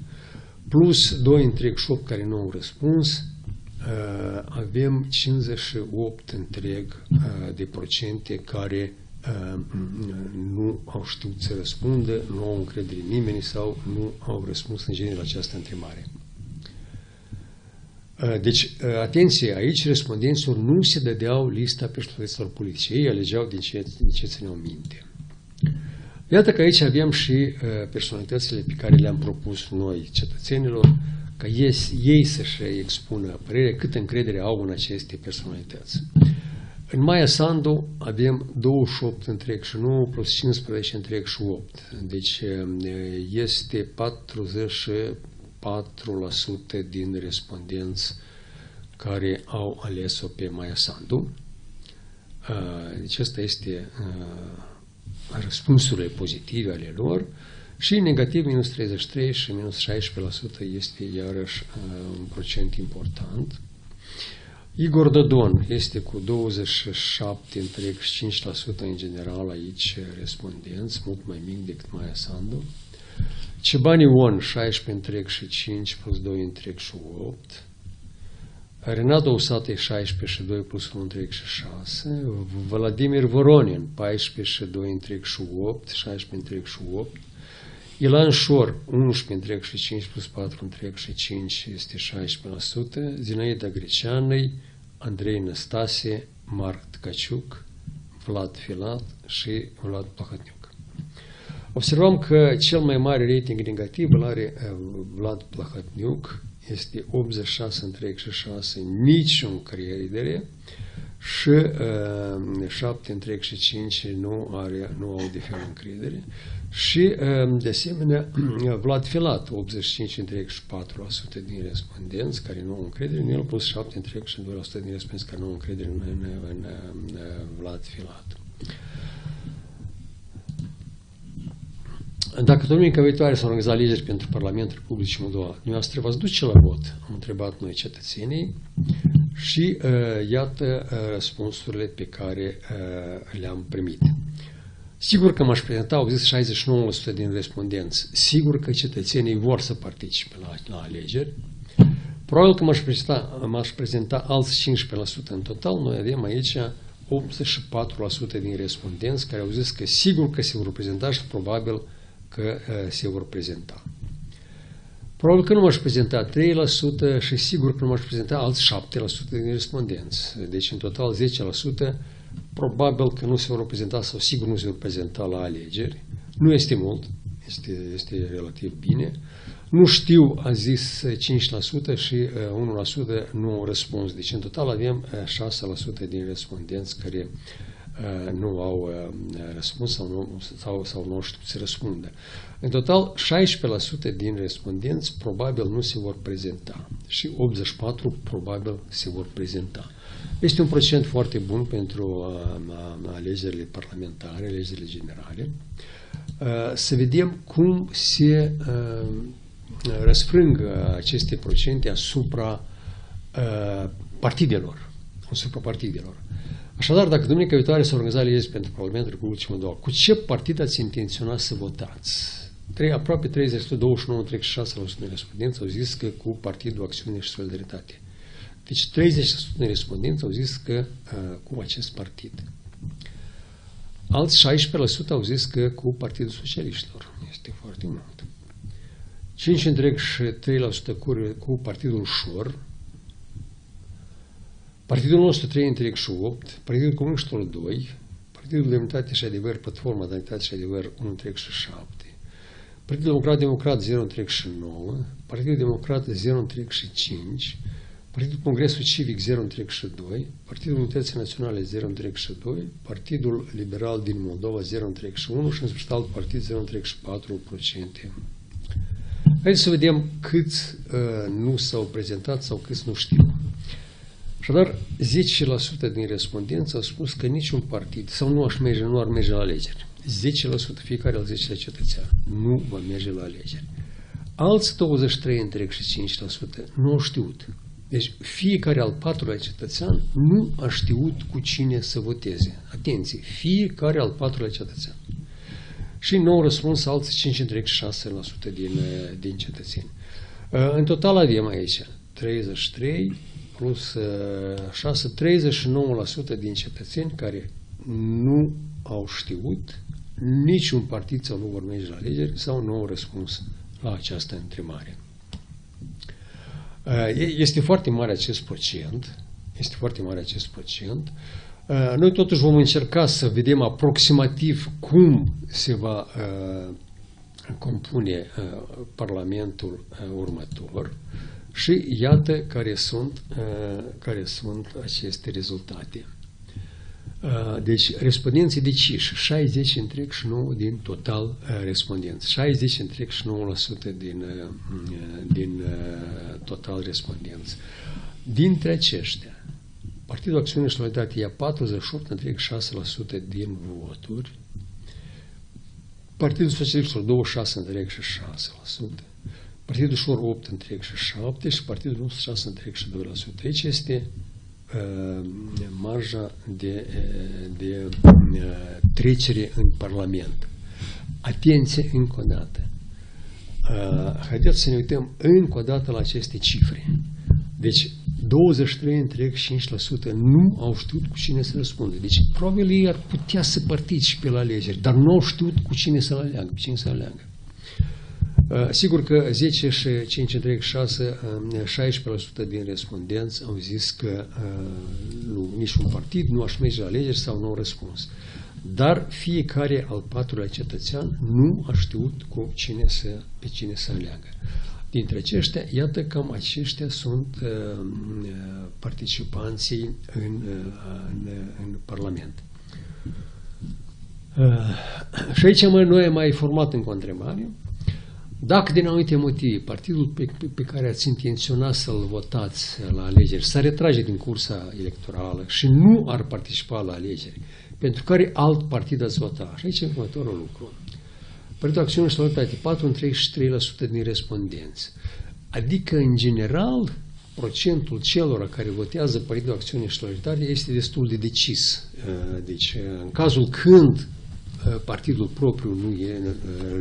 plus 2 întreg și 8 care nu au răspuns, uh, avem 58 întreg uh, de procente care uh, nu au știut să răspundă, nu au încredere în nimeni sau nu au răspuns în genere la această întrebare. Uh, deci, uh, atenție, aici respondenților nu se dădeau lista personalităților politice, ei alegeau din ce, din ce țineau minte. Iată că aici avem și uh, personalitățile pe care le-am propus noi cetățenilor, ca ei, ei să-și expună părere, cât încredere au în aceste personalități. În Maia Sandu avem 28 întreg și 9 plus 15 întreg și 8. Deci este 44% din respondenți care au ales-o pe Maia Sandu. Deci asta este răspunsurile pozitive ale lor și negativ minus 33 și minus 16% este iarăși un procent important. Igor Dodon este cu 27,5% în general aici respondenți, mult mai mic decât Maia Sandu. Cebani Ion 16,5 plus 2,8. Renato Usate 16 și 2 plus 1 întreg și 6, Vladimir Voronin 14 și 2 întreg și 8, 16 întreg și 8, Ilan Șor 11 întreg și 5 plus 4 întreg și 5 este 16%, Zinaida Greceanăi, Andrei Năstase, Marc Tcaciuc, Vlad Filat și Vlad Plahotniuc. Observăm că cel mai mare rating negativ îl are Vlad Plahotniuc, este 86 întreg și 6, nicio încredere și uh, 7 întreg și 5 nu, are, nu au de fel încredere. Și, uh, de asemenea, Vlad Filat, 85 întreg și 4% din respondenți care nu au încredere în el, plus 7 întreg și 2% din respondenți care nu au încredere în, în, în, în Vlad Filat. Dacă duminica viitoare s-au organizat alegeri pentru Parlamentul Republicii Moldova, dumneavoastră v-ați duce la vot? Am întrebat noi cetățenii și uh, iată uh, răspunsurile pe care uh, le-am primit. Sigur că m-aș prezenta, au zis 69% din respondenți. Sigur că cetățenii vor să participe la, la alegeri. Probabil că m-aș prezenta, m-aș prezenta alți 15% în total. Noi avem aici 84% din respondenți care au zis că sigur că se vor prezenta și probabil că se vor prezenta. Probabil că nu m-aș prezenta 3% și sigur că nu m-aș prezenta alți 7% din respondenți. Deci, în total, 10% probabil că nu se vor prezenta sau sigur nu se vor prezenta la alegeri. Nu este mult, este, este relativ bine. Nu știu, a zis 5% și 1% nu au răspuns. Deci, în total, avem 6% din respondenți care Uh, nu au uh, răspuns sau nu, sau, sau nu știu să răspundă. În total, 16% din respondenți probabil nu se vor prezenta și 84% probabil se vor prezenta. Este un procent foarte bun pentru uh, alegerile parlamentare, alegerile generale. Să vedem cum se răsfrâng aceste procente asupra partidelor, asupra partidelor. Așadar, dacă duminica viitoare s-a organizat alegeri pentru Parlamentul Republicii Moldova, cu ce partid ați intenționat să votați? 3, aproape 30%, 29,36% din respondenți au zis că cu Partidul Acțiune și Solidaritate. Deci 30% din respondenți au zis că uh, cu acest partid. Alți 16% au zis că cu Partidul Socialiștilor. Este foarte mult. 5,3% cu, cu Partidul Șor, Partidul nostru 3 întreg și 8, Partidul Comuniștilor 2, Partidul Demnitate și Adevăr, Platforma Demnitate și Adevăr 1 întreg și 7, Partidul Democrat Democrat 0 întreg și 9, Partidul Democrat 0 întreg și 5, Partidul Congresul Civic 0 întreg și 2, Partidul Unității Naționale 0 întreg și 2, Partidul Liberal din Moldova 0 întreg și 1 și în sfârșit alt partid 0 întreg și 4%. Haideți să vedem câți uh, nu s-au prezentat sau câți nu știu. Așadar, 10% din respondenți au spus că niciun partid sau nu, aș merge, nu ar merge la alegeri. 10%, fiecare al 10 cetățean, nu va merge la alegeri. Alți 23 întreg și 5% nu au știut. Deci fiecare al patrulea cetățean nu a știut cu cine să voteze. Atenție, fiecare al patrulea cetățean. Și nu au răspuns alți 5,6% din, din cetățeni. În total avem aici 33, plus 6, uh, 39% din cetățeni care nu au știut niciun partid sau nu vor merge la alegeri sau nu au răspuns la această întrebare. Uh, este foarte mare acest procent, este foarte mare acest procent. Uh, noi totuși vom încerca să vedem aproximativ cum se va compune Parlamentul următor și iată care sunt, uh, care sunt aceste rezultate. Uh, deci, respondenții deciși, 60 întreg și 9 din total uh, respondenți, 60 întreg și 9% din, din total respondenți. Dintre aceștia, Partidul Acțiune și Solidaritate ia 48 întreg 6% din voturi, Partidul Socialistilor 26 întreg și 6%, Partidul Șor 8 întreg și 7 și Partidul nostru 6 întreg și 2%. Aici este uh, marja de, uh, de uh, trecere în Parlament. Atenție încă o dată. Uh, haideți să ne uităm încă o dată la aceste cifre. Deci, 23,5% nu au știut cu cine să răspundă. Deci, probabil ei ar putea să participe la alegeri, dar nu au știut cu cine să aleagă, cu cine să aleagă. Uh, sigur că 10 și 5,6, 16% din respondenți au zis că uh, nu, niciun partid nu aș merge la alegeri sau nu au răspuns. Dar fiecare al patrulea cetățean nu a știut cu cine să, pe cine să aleagă. Dintre aceștia, iată cam aceștia sunt uh, uh participanții în, uh, în, în Parlament. Uh, și aici mă, noi am mai format în întrebare. Dacă din anumite motive partidul pe, pe, pe care ați intenționat să-l votați la alegeri s-ar retrage din cursa electorală și nu ar participa la alegeri, pentru care alt partid ați vota? Și aici e următorul lucru. Partidul Acțiune și Solidaritate, 4,33% din respondenți. Adică, în general, procentul celor care votează Partidul Acțiune și Solidaritate este destul de decis. Deci, în cazul când partidul propriu nu, e,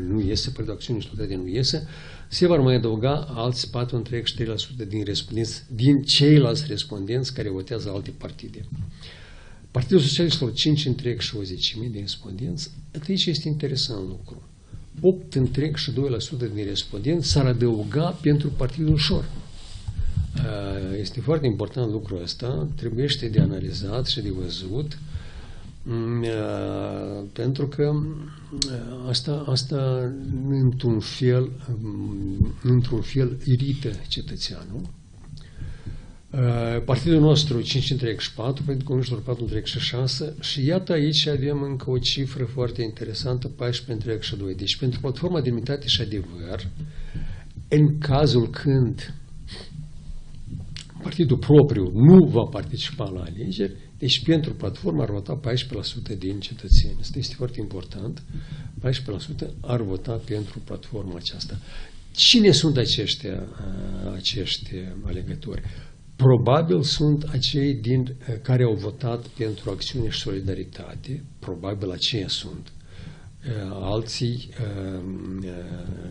nu iese, Partidul Acțiune și Solidaritate nu iese, se vor mai adăuga alți 4,3% din respondenți, din ceilalți respondenți care votează alte partide. Partidul Socialistilor 5 întreg și 10.000 de respondenți, aici este interesant lucru. 8 întreg și 2% din respondenți s-ar adăuga pentru Partidul Ușor. Este foarte important lucrul ăsta, trebuie de analizat și de văzut Mm, uh, pentru că uh, asta, asta într-un fel, mm, într-un fel irită cetățeanul. Uh, partidul nostru 5 întreg 4, Partidul Comuniștilor 4 întreg și 6 și iată aici avem încă o cifră foarte interesantă, 14 întreg și 2. Deci pentru platforma de demnitate și adevăr, în cazul când partidul propriu nu va participa la alegeri, deci pentru platformă ar vota 14% din cetățeni. Asta este foarte important. 14% ar vota pentru platforma aceasta. Cine sunt aceștia, acești alegători? Probabil sunt acei din care au votat pentru acțiune și solidaritate, probabil aceia sunt. Alții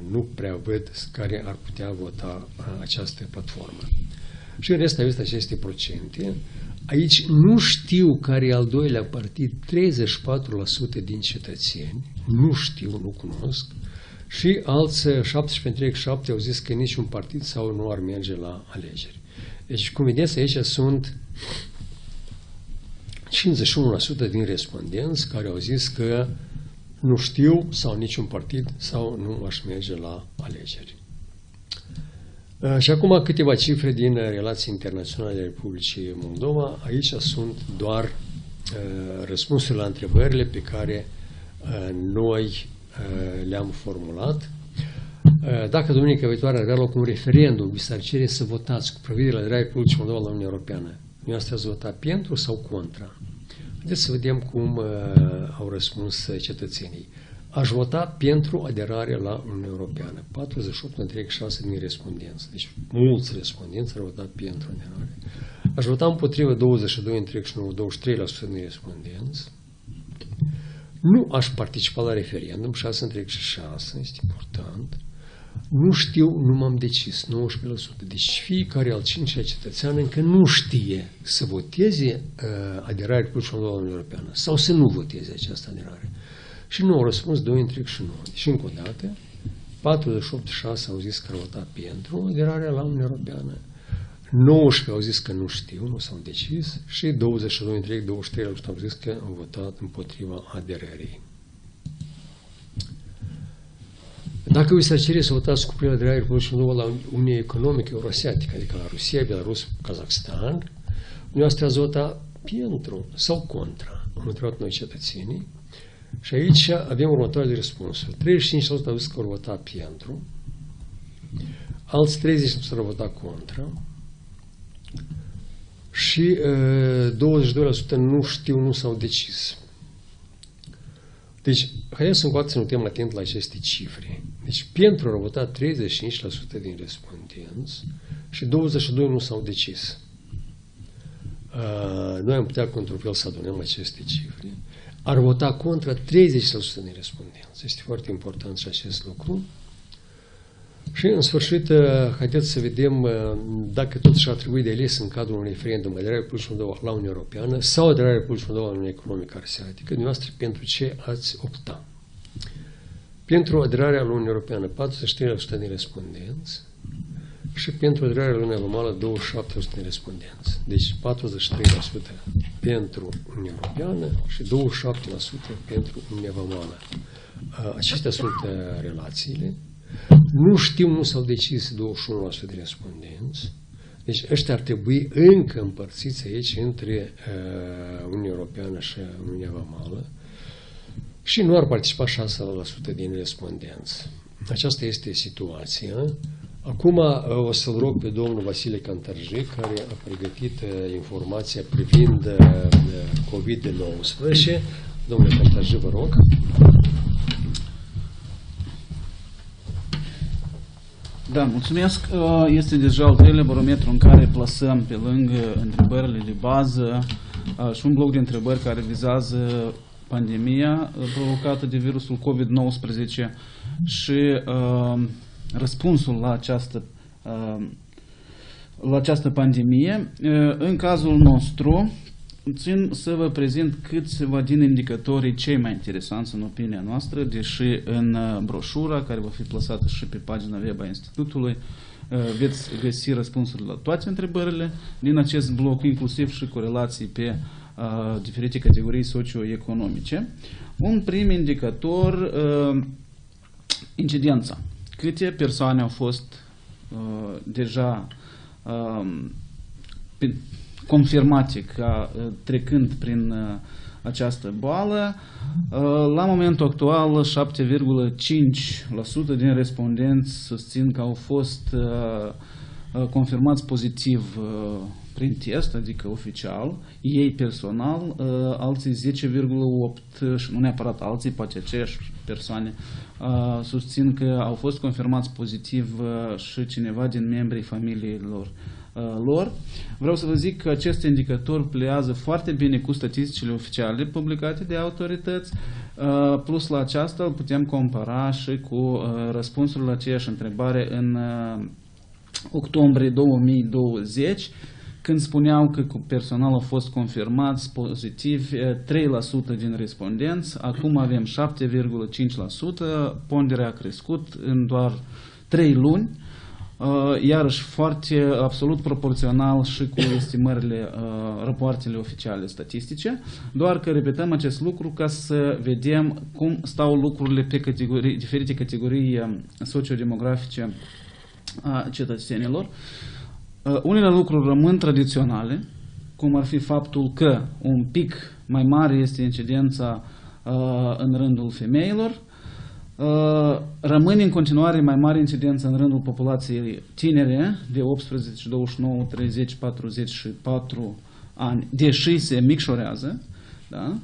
nu prea văd care ar putea vota această platformă. Și în rest aveți aceste procente. Aici nu știu care e al doilea partid, 34% din cetățeni, nu știu, nu cunosc, și alți 17,7 au zis că niciun partid sau nu ar merge la alegeri. Deci, cum vedeți, aici sunt 51% din respondenți care au zis că nu știu sau niciun partid sau nu aș merge la alegeri. Uh, și acum câteva cifre din uh, relații internaționale ale Republicii Moldova. Aici sunt doar uh, răspunsurile la întrebările pe care noi le-am formulat. Dacă duminica viitoare avea loc un referendum, vi s-ar cere să votați cu privire la aderarea Republicii Moldova la Uniunea Europeană. Nu ați vota pentru sau contra? Haideți să vedem cum au răspuns cetățenii aș vota pentru aderare la Uniunea Europeană. 48,6 din respondenți. Deci mulți respondenți au votat pentru aderare. Aș vota împotrivă 22,9, 23% din respondenți. Nu aș participa la referendum, 6,6, este important. Nu știu, nu m-am decis, 19%. Deci fiecare al cincilea cetățean încă nu știe să voteze uh, aderarea cu la Uniunea Europeană sau să nu voteze această aderare. Și nu au răspuns 2 întreg și 9. Și încă o dată, 48-6 au zis că au votat pentru aderarea la Uniunea Europeană, 19 au zis că nu știu, nu s-au decis și 22 întreg, 23 au zis că au votat împotriva aderării. Dacă vi s-ar cere să votați cu prima aderare Republicii la Uniunea Economică Eurasiatică, adică la Rusia, Belarus, Kazakhstan, dumneavoastră ați vota pentru sau contra. Am întrebat noi cetățenii și aici avem următoarele răspunsuri. 35% au zis că vor vota pentru, alți 30% au votat contra și uh, 22% nu știu, nu s-au decis. Deci, haideți încă o dată să ne uităm atent la aceste cifre. Deci, pentru au votat 35% din respondenți și 22% nu s-au decis. Uh, noi am putea, într-un fel, să adunăm aceste cifre ar vota contra 30% din respondenți. Este foarte important și acest lucru. Și în sfârșit, uh, haideți să vedem uh, dacă totuși ar trebui de ales în cadrul unui referendum aderarea Republicii Moldova la Uniunea Europeană sau aderarea Republicii Moldova la Uniunea Economică Asiatică, dumneavoastră pentru ce ați opta? Pentru aderarea la Uniunea Europeană 43% din respondenți și pentru aderarea la Uniunea Vamală 27% din respondenți. Deci 43% pentru Uniunea Europeană și 27% pentru Uniunea Vamală. Uh, acestea sunt relațiile. Nu știu, nu s-au decis 21% de respondenți. Deci ăștia ar trebui încă împărțiți aici între uh, Uniunea Europeană și Uniunea Vamală și nu ar participa 6% din respondenți. Aceasta este situația. Acum uh, o să-l rog pe domnul Vasile Cantarjic, care a pregătit uh, informația privind uh, COVID-19. Domnule Cantarjic, vă rog. Da, mulțumesc. Uh, este deja al treilea barometru în care plasăm pe lângă întrebările de bază uh, și un bloc de întrebări care vizează pandemia uh, provocată de virusul COVID-19 și răspunsul la această, la această pandemie. În cazul nostru, Țin să vă prezint câțiva din indicatorii cei mai interesanți în opinia noastră, deși în uh, broșura, care va fi plasată și pe pagina web a Institutului, uh, veți găsi răspunsurile la toate întrebările din acest bloc, inclusiv și corelații pe uh, diferite categorii socioeconomice. Un prim indicator, uh, incidența. Câte persoane au fost uh, deja uh, confirmate ca uh, trecând prin uh, această boală. Uh, la momentul actual, 7,5% din respondenți susțin că au fost confirmați pozitiv prin test, adică oficial, ei personal, alții 10,8% și nu neapărat alții, poate aceeași persoane, susțin că au fost confirmați pozitiv și cineva din membrii familiei lor. Uh, lor. Vreau să vă zic că acest indicator plează foarte bine cu statisticile oficiale publicate de autorități, uh, plus la aceasta îl putem compara și cu uh, răspunsul la aceeași întrebare în octombrie 2020, când spuneau că cu personal au fost confirmați pozitiv 3% din respondenți, acum avem 7,5%, ponderea a crescut în doar 3 luni, Uh, iarăși foarte absolut proporțional și cu estimările, uh, rapoartele oficiale statistice, doar că repetăm acest lucru ca să vedem cum stau lucrurile pe categorii, diferite categorii uh, sociodemografice a cetățenilor. Unele lucruri rămân tradiționale, cum ar fi faptul că un pic mai mare este incidența în rândul femeilor, Uh, rămâne în continuare mai mare incidență în rândul populației tinere de 18, 29, 30, 44 ani, deși se micșorează. Da?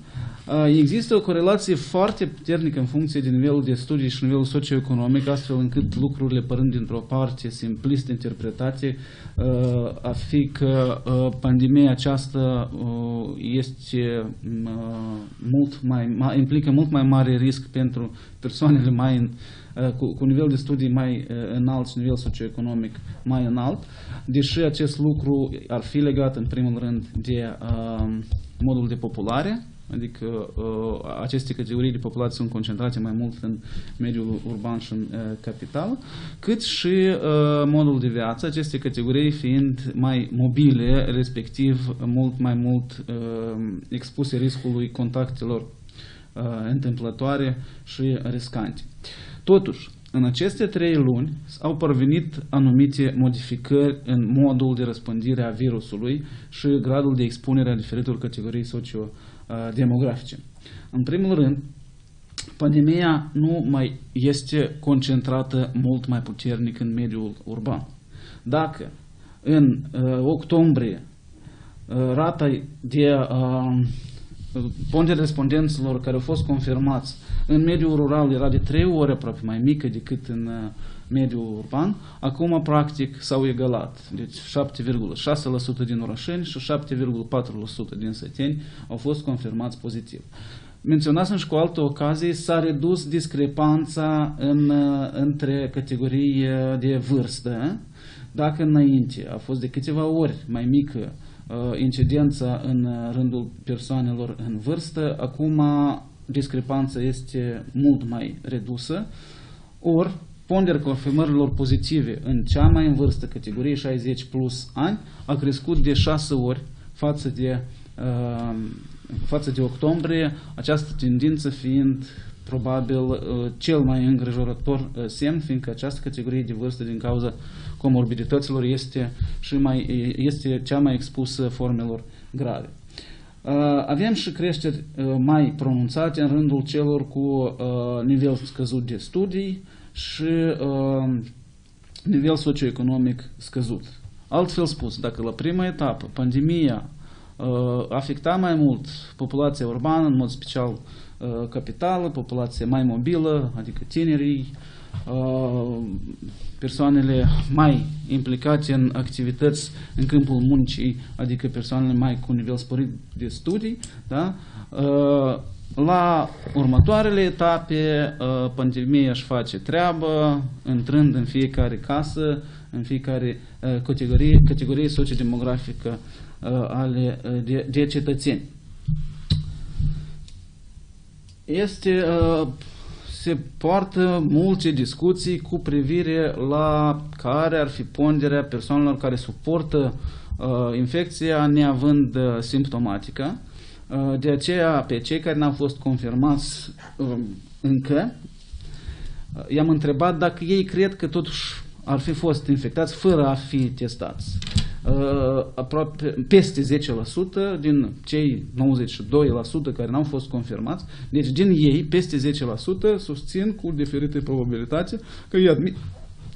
Uh, există o corelație foarte puternică în funcție de nivelul de studii și nivelul socioeconomic, astfel încât lucrurile părând dintr-o parte simplist interpretate uh, a fi că pandemia aceasta este mult mai, implică mult mai mare risc pentru persoanele mai cu, cu nivel de studii mai înalt și nivel socioeconomic mai înalt, deși acest lucru ar fi legat în primul rând de modul de populare, adică uh, aceste categorii de populație sunt concentrate mai mult în mediul urban și în uh, capital, cât și uh, modul de viață, aceste categorii fiind mai mobile, respectiv mult mai mult uh, expuse riscului contactelor uh, întâmplătoare și riscante. Totuși, în aceste trei luni au parvenit anumite modificări în modul de răspândire a virusului și gradul de expunere a diferitelor categorii socio-demografice. În primul rând, pandemia nu mai este concentrată mult mai puternic în mediul urban. Dacă în uh, octombrie uh, rata de uh, ponderea respondenților care au fost confirmați în mediul rural era de 3 ori aproape mai mică decât în uh, mediul urban, acum practic s-au egalat. Deci 7,6% din orașeni și 7,4% din săteni au fost confirmați pozitiv. menționasem și cu altă ocazie, s-a redus discrepanța în, între categorii de vârstă. Dacă înainte a fost de câteva ori mai mică uh, incidența în rândul persoanelor în vârstă, acum discrepanța este mult mai redusă, ori ponderea confirmărilor pozitive. În cea mai în vârstă categorie 60 plus ani a crescut de 6 ori față de, uh, față de octombrie, această tendință fiind probabil uh, cel mai îngrijorător uh, semn, fiindcă această categorie de vârstă din cauza comorbidităților este, și mai, este cea mai expusă formelor grave. Avem și creșteri mai pronunțate în rândul celor cu nivel scăzut de studii și nivel socioeconomic scăzut. Altfel spus, dacă la prima etapă pandemia afecta mai mult populația urbană, în mod special capitală, populația mai mobilă, adică tinerii, persoanele mai implicate în activități în câmpul muncii, adică persoanele mai cu nivel sporit de studii, da? la următoarele etape pandemia își face treabă, intrând în fiecare casă, în fiecare categorie, categorie sociodemografică ale, de, de cetățeni. Este se poartă multe discuții cu privire la care ar fi ponderea persoanelor care suportă uh, infecția neavând uh, simptomatică. Uh, de aceea, pe cei care n-au fost confirmați uh, încă, uh, i-am întrebat dacă ei cred că totuși ar fi fost infectați fără a fi testați. Uh, aproape, peste 10% din cei 92% care n-au fost confirmați, deci din ei, peste 10% susțin cu diferite probabilitate că, admit,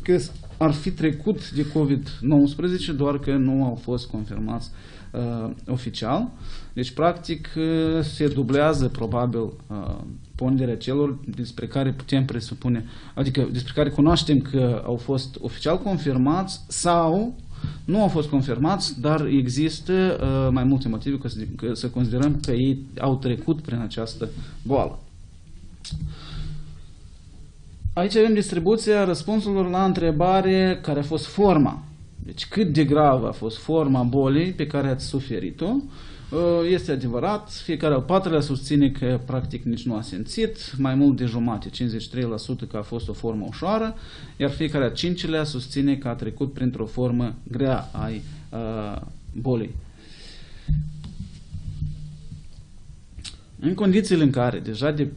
că ar fi trecut de COVID-19, doar că nu au fost confirmați uh, oficial. Deci, practic, uh, se dublează probabil uh, ponderea celor despre care putem presupune, adică despre care cunoaștem că au fost oficial confirmați sau nu au fost confirmați, dar există uh, mai multe motive ca să, că, să considerăm că ei au trecut prin această boală. Aici avem distribuția răspunsurilor la întrebare care a fost forma. Deci cât de gravă a fost forma bolii pe care ați suferit-o Uh, este adevărat, fiecare al patrulea susține că practic nici nu a simțit, mai mult de jumate, 53% că a fost o formă ușoară, iar fiecare al cincilea susține că a trecut printr-o formă grea a uh, bolii. În condițiile în care deja de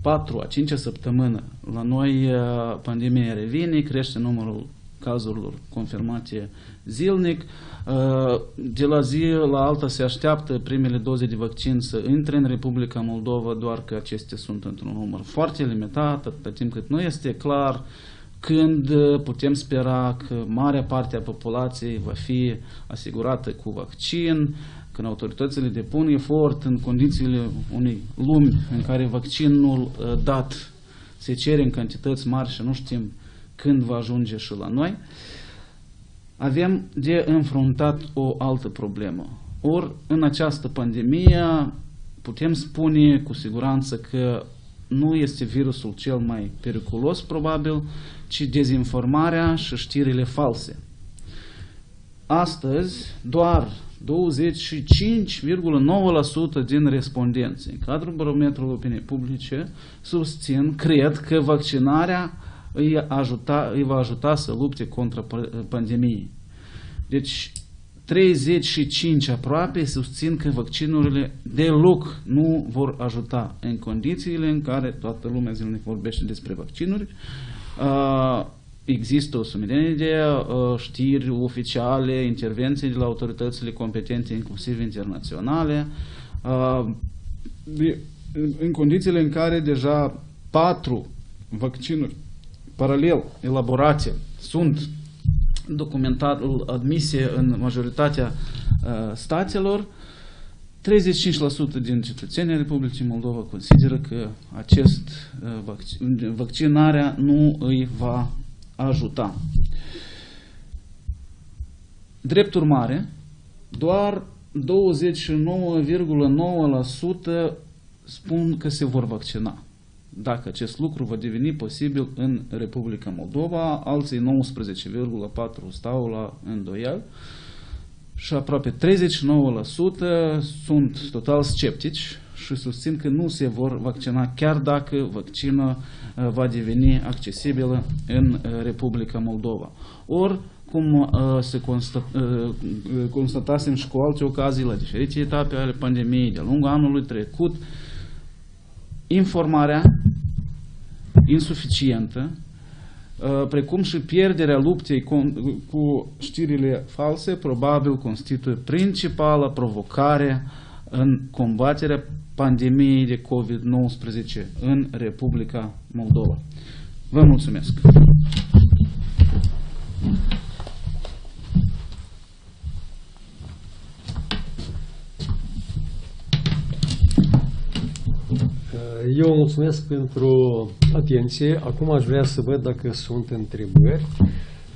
4 a 5 săptămână la noi uh, pandemia revine, crește numărul cazurilor confirmate zilnic, Uh, de la zi la alta se așteaptă primele doze de vaccin să intre în Republica Moldova, doar că acestea sunt într-un număr foarte limitat, atâta timp cât nu este clar când putem spera că marea parte a populației va fi asigurată cu vaccin, când autoritățile depun efort în condițiile unei lumi în care vaccinul uh, dat se cere în cantități mari și nu știm când va ajunge și la noi. Uh, avem de înfruntat o altă problemă. Ori în această pandemie putem spune cu siguranță că nu este virusul cel mai periculos probabil, ci dezinformarea și știrile false. Astăzi, doar 25,9% din respondenți în cadrul barometrului opiniei publice susțin, cred că vaccinarea îi, ajuta, îi va ajuta să lupte contra pandemiei. Deci 35 aproape susțin că vaccinurile deloc nu vor ajuta în condițiile în care toată lumea zilnic vorbește despre vaccinuri. Uh, există o sumedenie de uh, știri oficiale, intervenții de la autoritățile competente, inclusiv internaționale, uh, de, în condițiile în care deja patru vaccinuri paralel elaborate sunt documentat, admise în majoritatea uh, statelor, 35% din cetățenii Republicii Moldova consideră că acest uh, vaccin, vaccinarea nu îi va ajuta. Drept urmare, doar 29,9% spun că se vor vaccina. Dacă acest lucru va deveni posibil în Republica Moldova, alții 19,4 stau la îndoiel și aproape 39% sunt total sceptici și susțin că nu se vor vaccina chiar dacă vaccinul uh, va deveni accesibilă în uh, Republica Moldova. Ori cum uh, se constat, uh, constatasem și cu alte ocazii la diferite etape ale pandemiei de-a lungul anului trecut, informarea insuficientă, uh, precum și pierderea luptei cu, cu știrile false, probabil constituie principala provocare în combaterea pandemiei de COVID-19 în Republica Moldova. Vă mulțumesc! Eu mulțumesc pentru atenție. Acum aș vrea să văd dacă sunt întrebări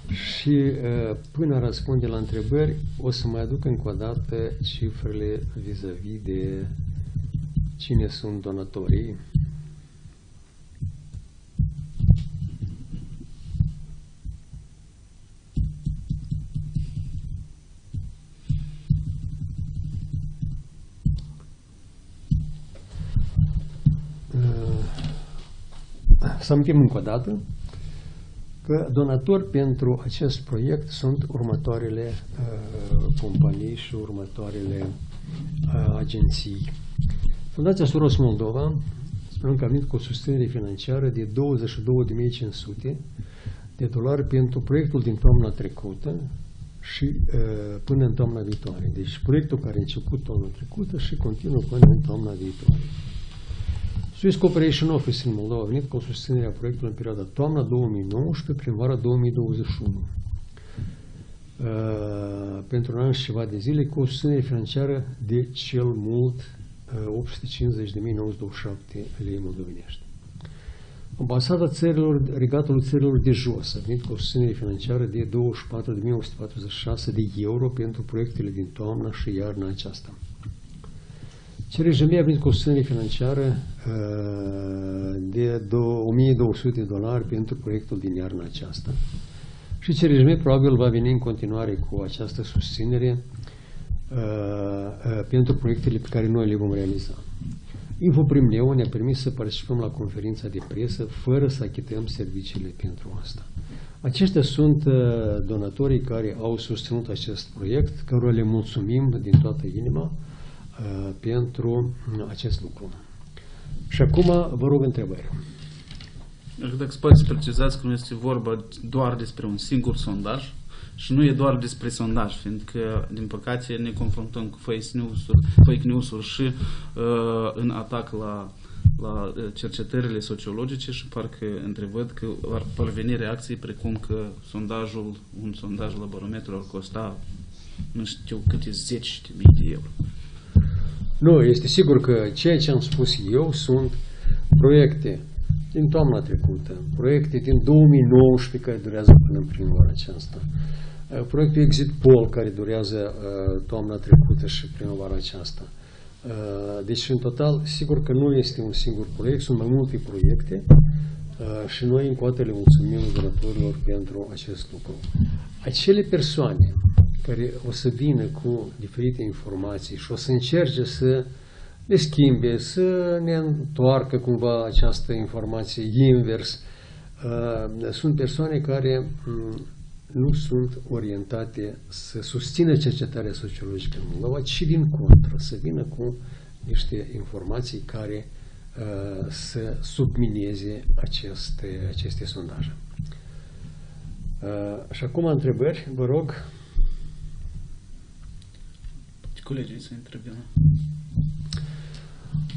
și până răspunde la întrebări o să mai aduc încă o dată cifrele vis-a-vis -vis de cine sunt donatorii. Să amintim încă o dată că donatori pentru acest proiect sunt următoarele uh, companii și următoarele uh, agenții. Fundația Suros Moldova spunem că a venit cu o susținere financiară de 22.500 de dolari pentru proiectul din toamna trecută și uh, până în toamna viitoare. Deci proiectul care a început toamna trecută și continuă până în toamna viitoare. Swiss Cooperation Office în Moldova a venit cu o susținere a proiectului în perioada toamna 2019 primăvara 2021. Uh, pentru un an și ceva de zile cu o susținere financiară de cel mult uh, 850.927 lei moldovenești. Ambasada țărilor, regatului țărilor de jos a venit cu o susținere financiară de 24.846 de euro pentru proiectele din toamna și iarna aceasta. CRJM a venit cu o susținere financiară uh, de 1200 de dolari pentru proiectul din iarna aceasta. Și CRJM probabil va veni în continuare cu această susținere uh, uh, pentru proiectele pe care noi le vom realiza. Infoprimneu ne-a permis să participăm la conferința de presă fără să achităm serviciile pentru asta. Aceștia sunt donatorii care au susținut acest proiect, cărora le mulțumim din toată inima Uh, pentru acest lucru. Și acum vă rog întrebări. Dacă poate să precizați că nu este vorba doar despre un singur sondaj și nu e doar despre sondaj, fiindcă, din păcate, ne confruntăm cu fake news-uri, fake news-uri și uh, în atac la, la uh, cercetările sociologice și parcă întrevăd că ar parveni reacții precum că sondajul, un sondaj la barometru ar costa nu știu câte zeci de mii de euro. Nu, este sigur că ceea ce am spus eu sunt proiecte din toamna trecută, proiecte din 2019 care durează până în primăvara aceasta, uh, proiectul Exit Pol care durează uh, toamna trecută și primăvara aceasta. Uh, deci, în total, sigur că nu este un singur proiect, sunt mai multe proiecte și noi încă o dată le mulțumim donatorilor pentru acest lucru. Acele persoane care o să vină cu diferite informații și o să încerce să le schimbe, să ne întoarcă cumva această informație invers. Uh, sunt persoane care mm, nu sunt orientate să susțină cercetarea sociologică în Moldova, ci din contră, să vină cu niște informații care uh, să submineze aceste, aceste sondaje. Uh, și acum întrebări, vă rog colegii să intervină.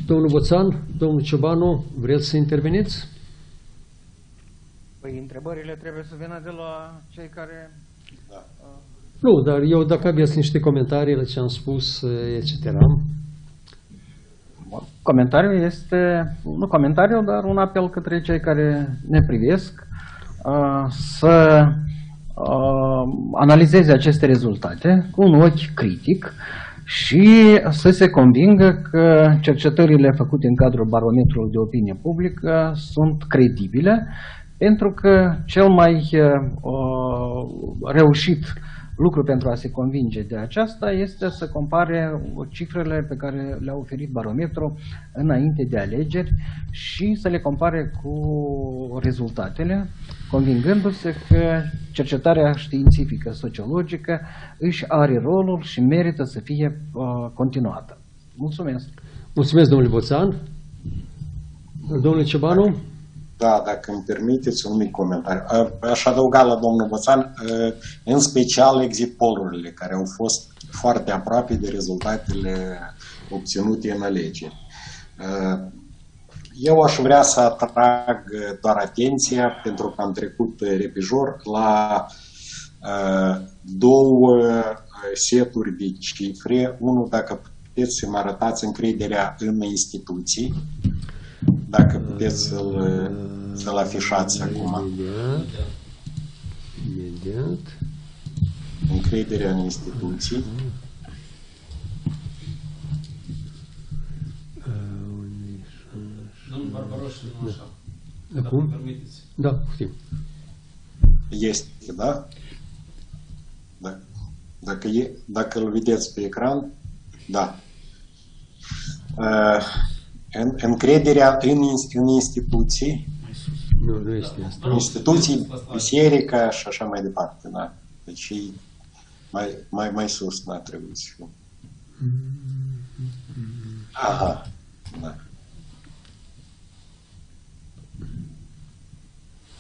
Domnul Boțan, domnul Ciobanu, vreți să interveniți? Păi întrebările trebuie să vină de la cei care... Da. Uh... Nu, dar eu dacă aveți niște comentarii la ce am spus, etc. Comentariul este, nu comentariu, dar un apel către cei care ne privesc uh, să uh, analizeze aceste rezultate cu un ochi critic și să se convingă că cercetările făcute în cadrul barometrului de opinie publică sunt credibile, pentru că cel mai uh, reușit lucru pentru a se convinge de aceasta este să compare cifrele pe care le-a oferit barometru înainte de alegeri și să le compare cu rezultatele, convingându-se că cercetarea științifică sociologică își are rolul și merită să fie uh, continuată. Mulțumesc! Mulțumesc, domnule Boțan. Domnule Cebanu? Da, dacă îmi permiteți un mic comentariu. Aș adăuga la domnul Bățan, în special exit polurile, care au fost foarte aproape de rezultatele obținute în alegeri. Eu aș vrea să atrag doar atenția, pentru că am trecut repejor, la două seturi de cifre. Unul, dacă puteți să mă arătați încrederea în instituții, dacă puteți să-l, să-l afișați acum. Imediat. Imediat. Încrederea în instituții. Domnul Barbaroș, nu așa. Acum? Dacă permiteți. Da, poftim. Este, da? da. Dacă, e, dacă îl vedeți pe ecran, da. Uh, în, încrederea în, în instituții, Nu, nu este asta. instituții, biserica și așa mai departe, da. Deci e mai, mai, mai sus, da, trebuie să fiu. Aha, da.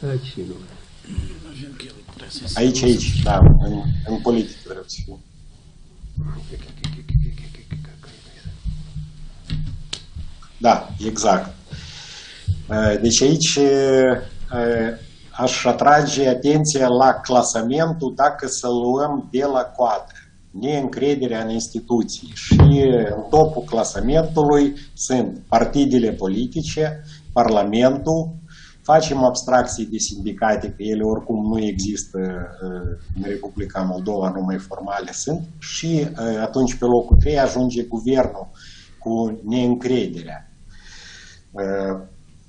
Aici nu. Aici, aici, da, în, în politică vreau să fiu. Da, exact. Deci aici aș atrage atenția la clasamentul dacă să luăm de la coadă, neîncrederea în instituții. Și în topul clasamentului sunt partidele politice, Parlamentul, facem abstracții de sindicate, că ele oricum nu există în Republica Moldova, numai formale sunt, și atunci pe locul 3 ajunge guvernul cu neîncrederea.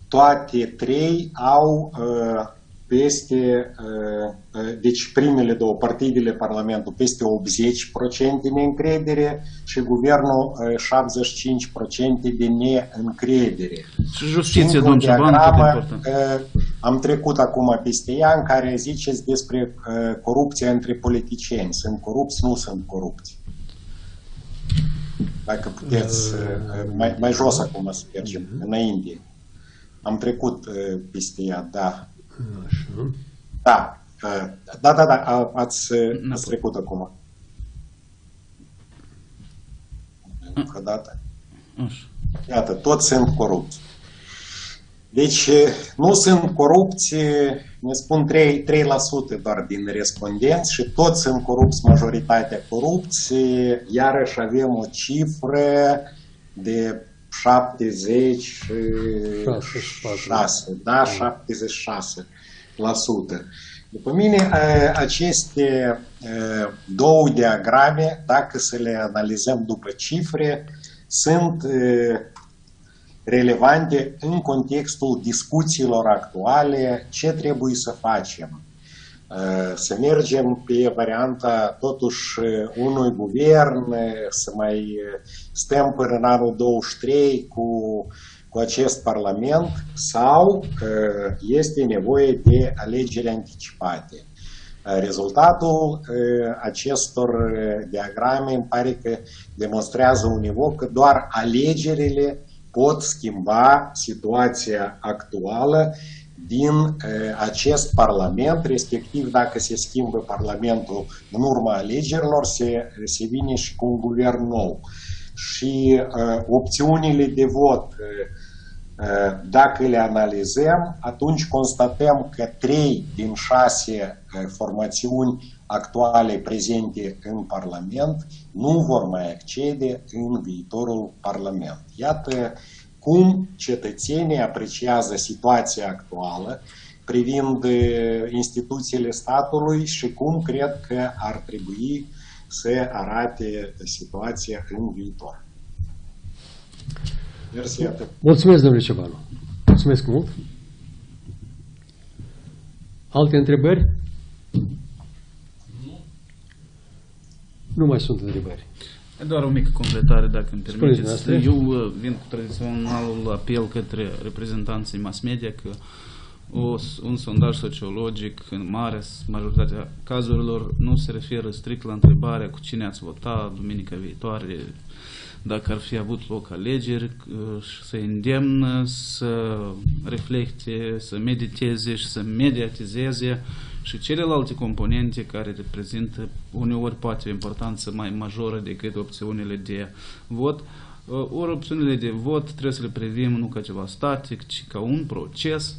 Toate trei au peste, deci primele două, partidele Parlamentul, peste 80% neîncredere și guvernul 75% de neîncredere. Și justiție, domnul Ceban, important. Am trecut acum peste ea în care ziceți despre corupția între politicieni. Sunt corupți, nu sunt corupți. Dacă puteți, mai, mai jos acum să mergem, înainte. Am trecut peste ea, da. Așa. Da, da, da, da, ați, ați trecut acum. Încă o dată. Iată, toți sunt corupți. Deci nu sunt corupți, ne spun 3%, 3% doar din respondenți și toți sunt corupți, majoritatea corupți. Iarăși avem o cifră de 76, da, 76%. După mine, aceste două diagrame, dacă să le analizăm după cifre, sunt relevante în contextul discuțiilor actuale, ce trebuie să facem. Să mergem pe varianta totuși unui guvern, să mai stăm până în anul 23 cu, cu acest parlament sau este nevoie de alegeri anticipate. Rezultatul acestor diagrame îmi pare că demonstrează univoc că doar alegerile pot schimba situația actuală din acest Parlament, respectiv dacă se schimbă Parlamentul în urma alegerilor, se, se vine și cu un guvern nou. Și opțiunile de vot, dacă le analizăm, atunci constatăm că trei din șase formațiuni actuale prezente în Parlament nu vor mai accede în viitorul Parlament. Iată cum cetățenii apreciază situația actuală privind instituțiile statului și cum cred că ar trebui se arate situația în viitor. Mersi, atât. Mulțumesc, domnule Cebanu. Mulțumesc mult. Alte întrebări? Nu mai sunt întrebări. Doar o mică completare, dacă îmi permiteți. dumneavoastră. Eu uh, vin cu tradiționalul apel către reprezentanții mass media că o, un sondaj sociologic în mare majoritatea cazurilor nu se referă strict la întrebarea cu cine ați votat duminica viitoare, dacă ar fi avut loc alegeri, uh, și să îndemnă să reflecte, să mediteze și să mediatizeze și celelalte componente care reprezintă uneori poate o importanță mai majoră decât opțiunile de vot. Uh, Ori opțiunile de vot trebuie să le privim nu ca ceva static, ci ca un proces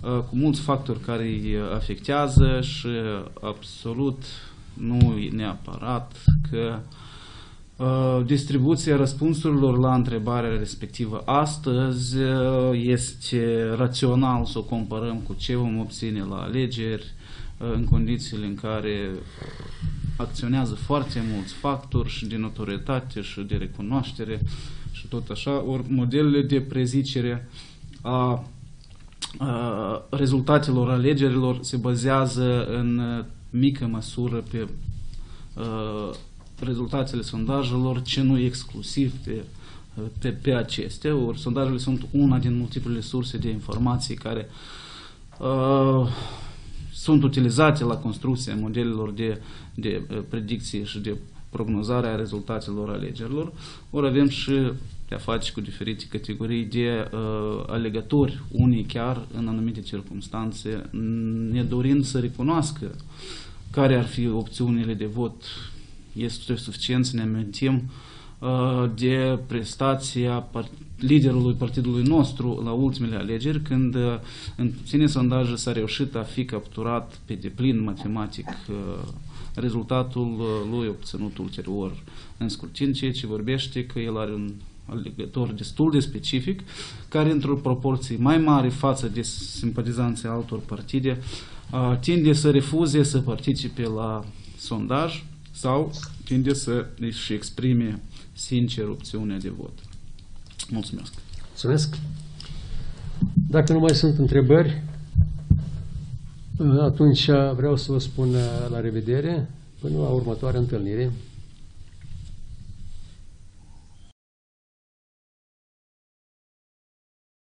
uh, cu mulți factori care îi afectează și absolut nu e neapărat că uh, distribuția răspunsurilor la întrebarea respectivă. Astăzi uh, este rațional să o comparăm cu ce vom obține la alegeri uh, în condițiile în care acționează foarte mulți factori și de notorietate și de recunoaștere și tot așa, ori modelele de prezicere a a rezultatelor alegerilor se bazează în uh, mică măsură pe uh, rezultatele sondajelor, ce nu exclusiv pe, uh, pe, pe acestea. Ori sondajele sunt una din multiplele surse de informații care uh, sunt utilizate la construcția modelelor de, de uh, predicție și de prognozare a rezultatelor alegerilor. Ori avem și de a face cu diferite categorii de uh, alegători, unii chiar în anumite circunstanțe, nedorind să recunoască care ar fi opțiunile de vot. Este suficient să ne amintim uh, de prestația part- liderului partidului nostru la ultimele alegeri, când uh, în puține sondaje s-a reușit a fi capturat pe deplin matematic uh, rezultatul uh, lui obținut ulterior în scrutin, ceea ce vorbește că el are un alegător destul de specific, care într-o proporție mai mare față de simpatizanții altor partide, uh, tinde să refuze să participe la sondaj sau tinde să își exprime sincer opțiunea de vot. Mulțumesc! Mulțumesc. Dacă nu mai sunt întrebări, atunci vreau să vă spun la revedere până la următoarea întâlnire.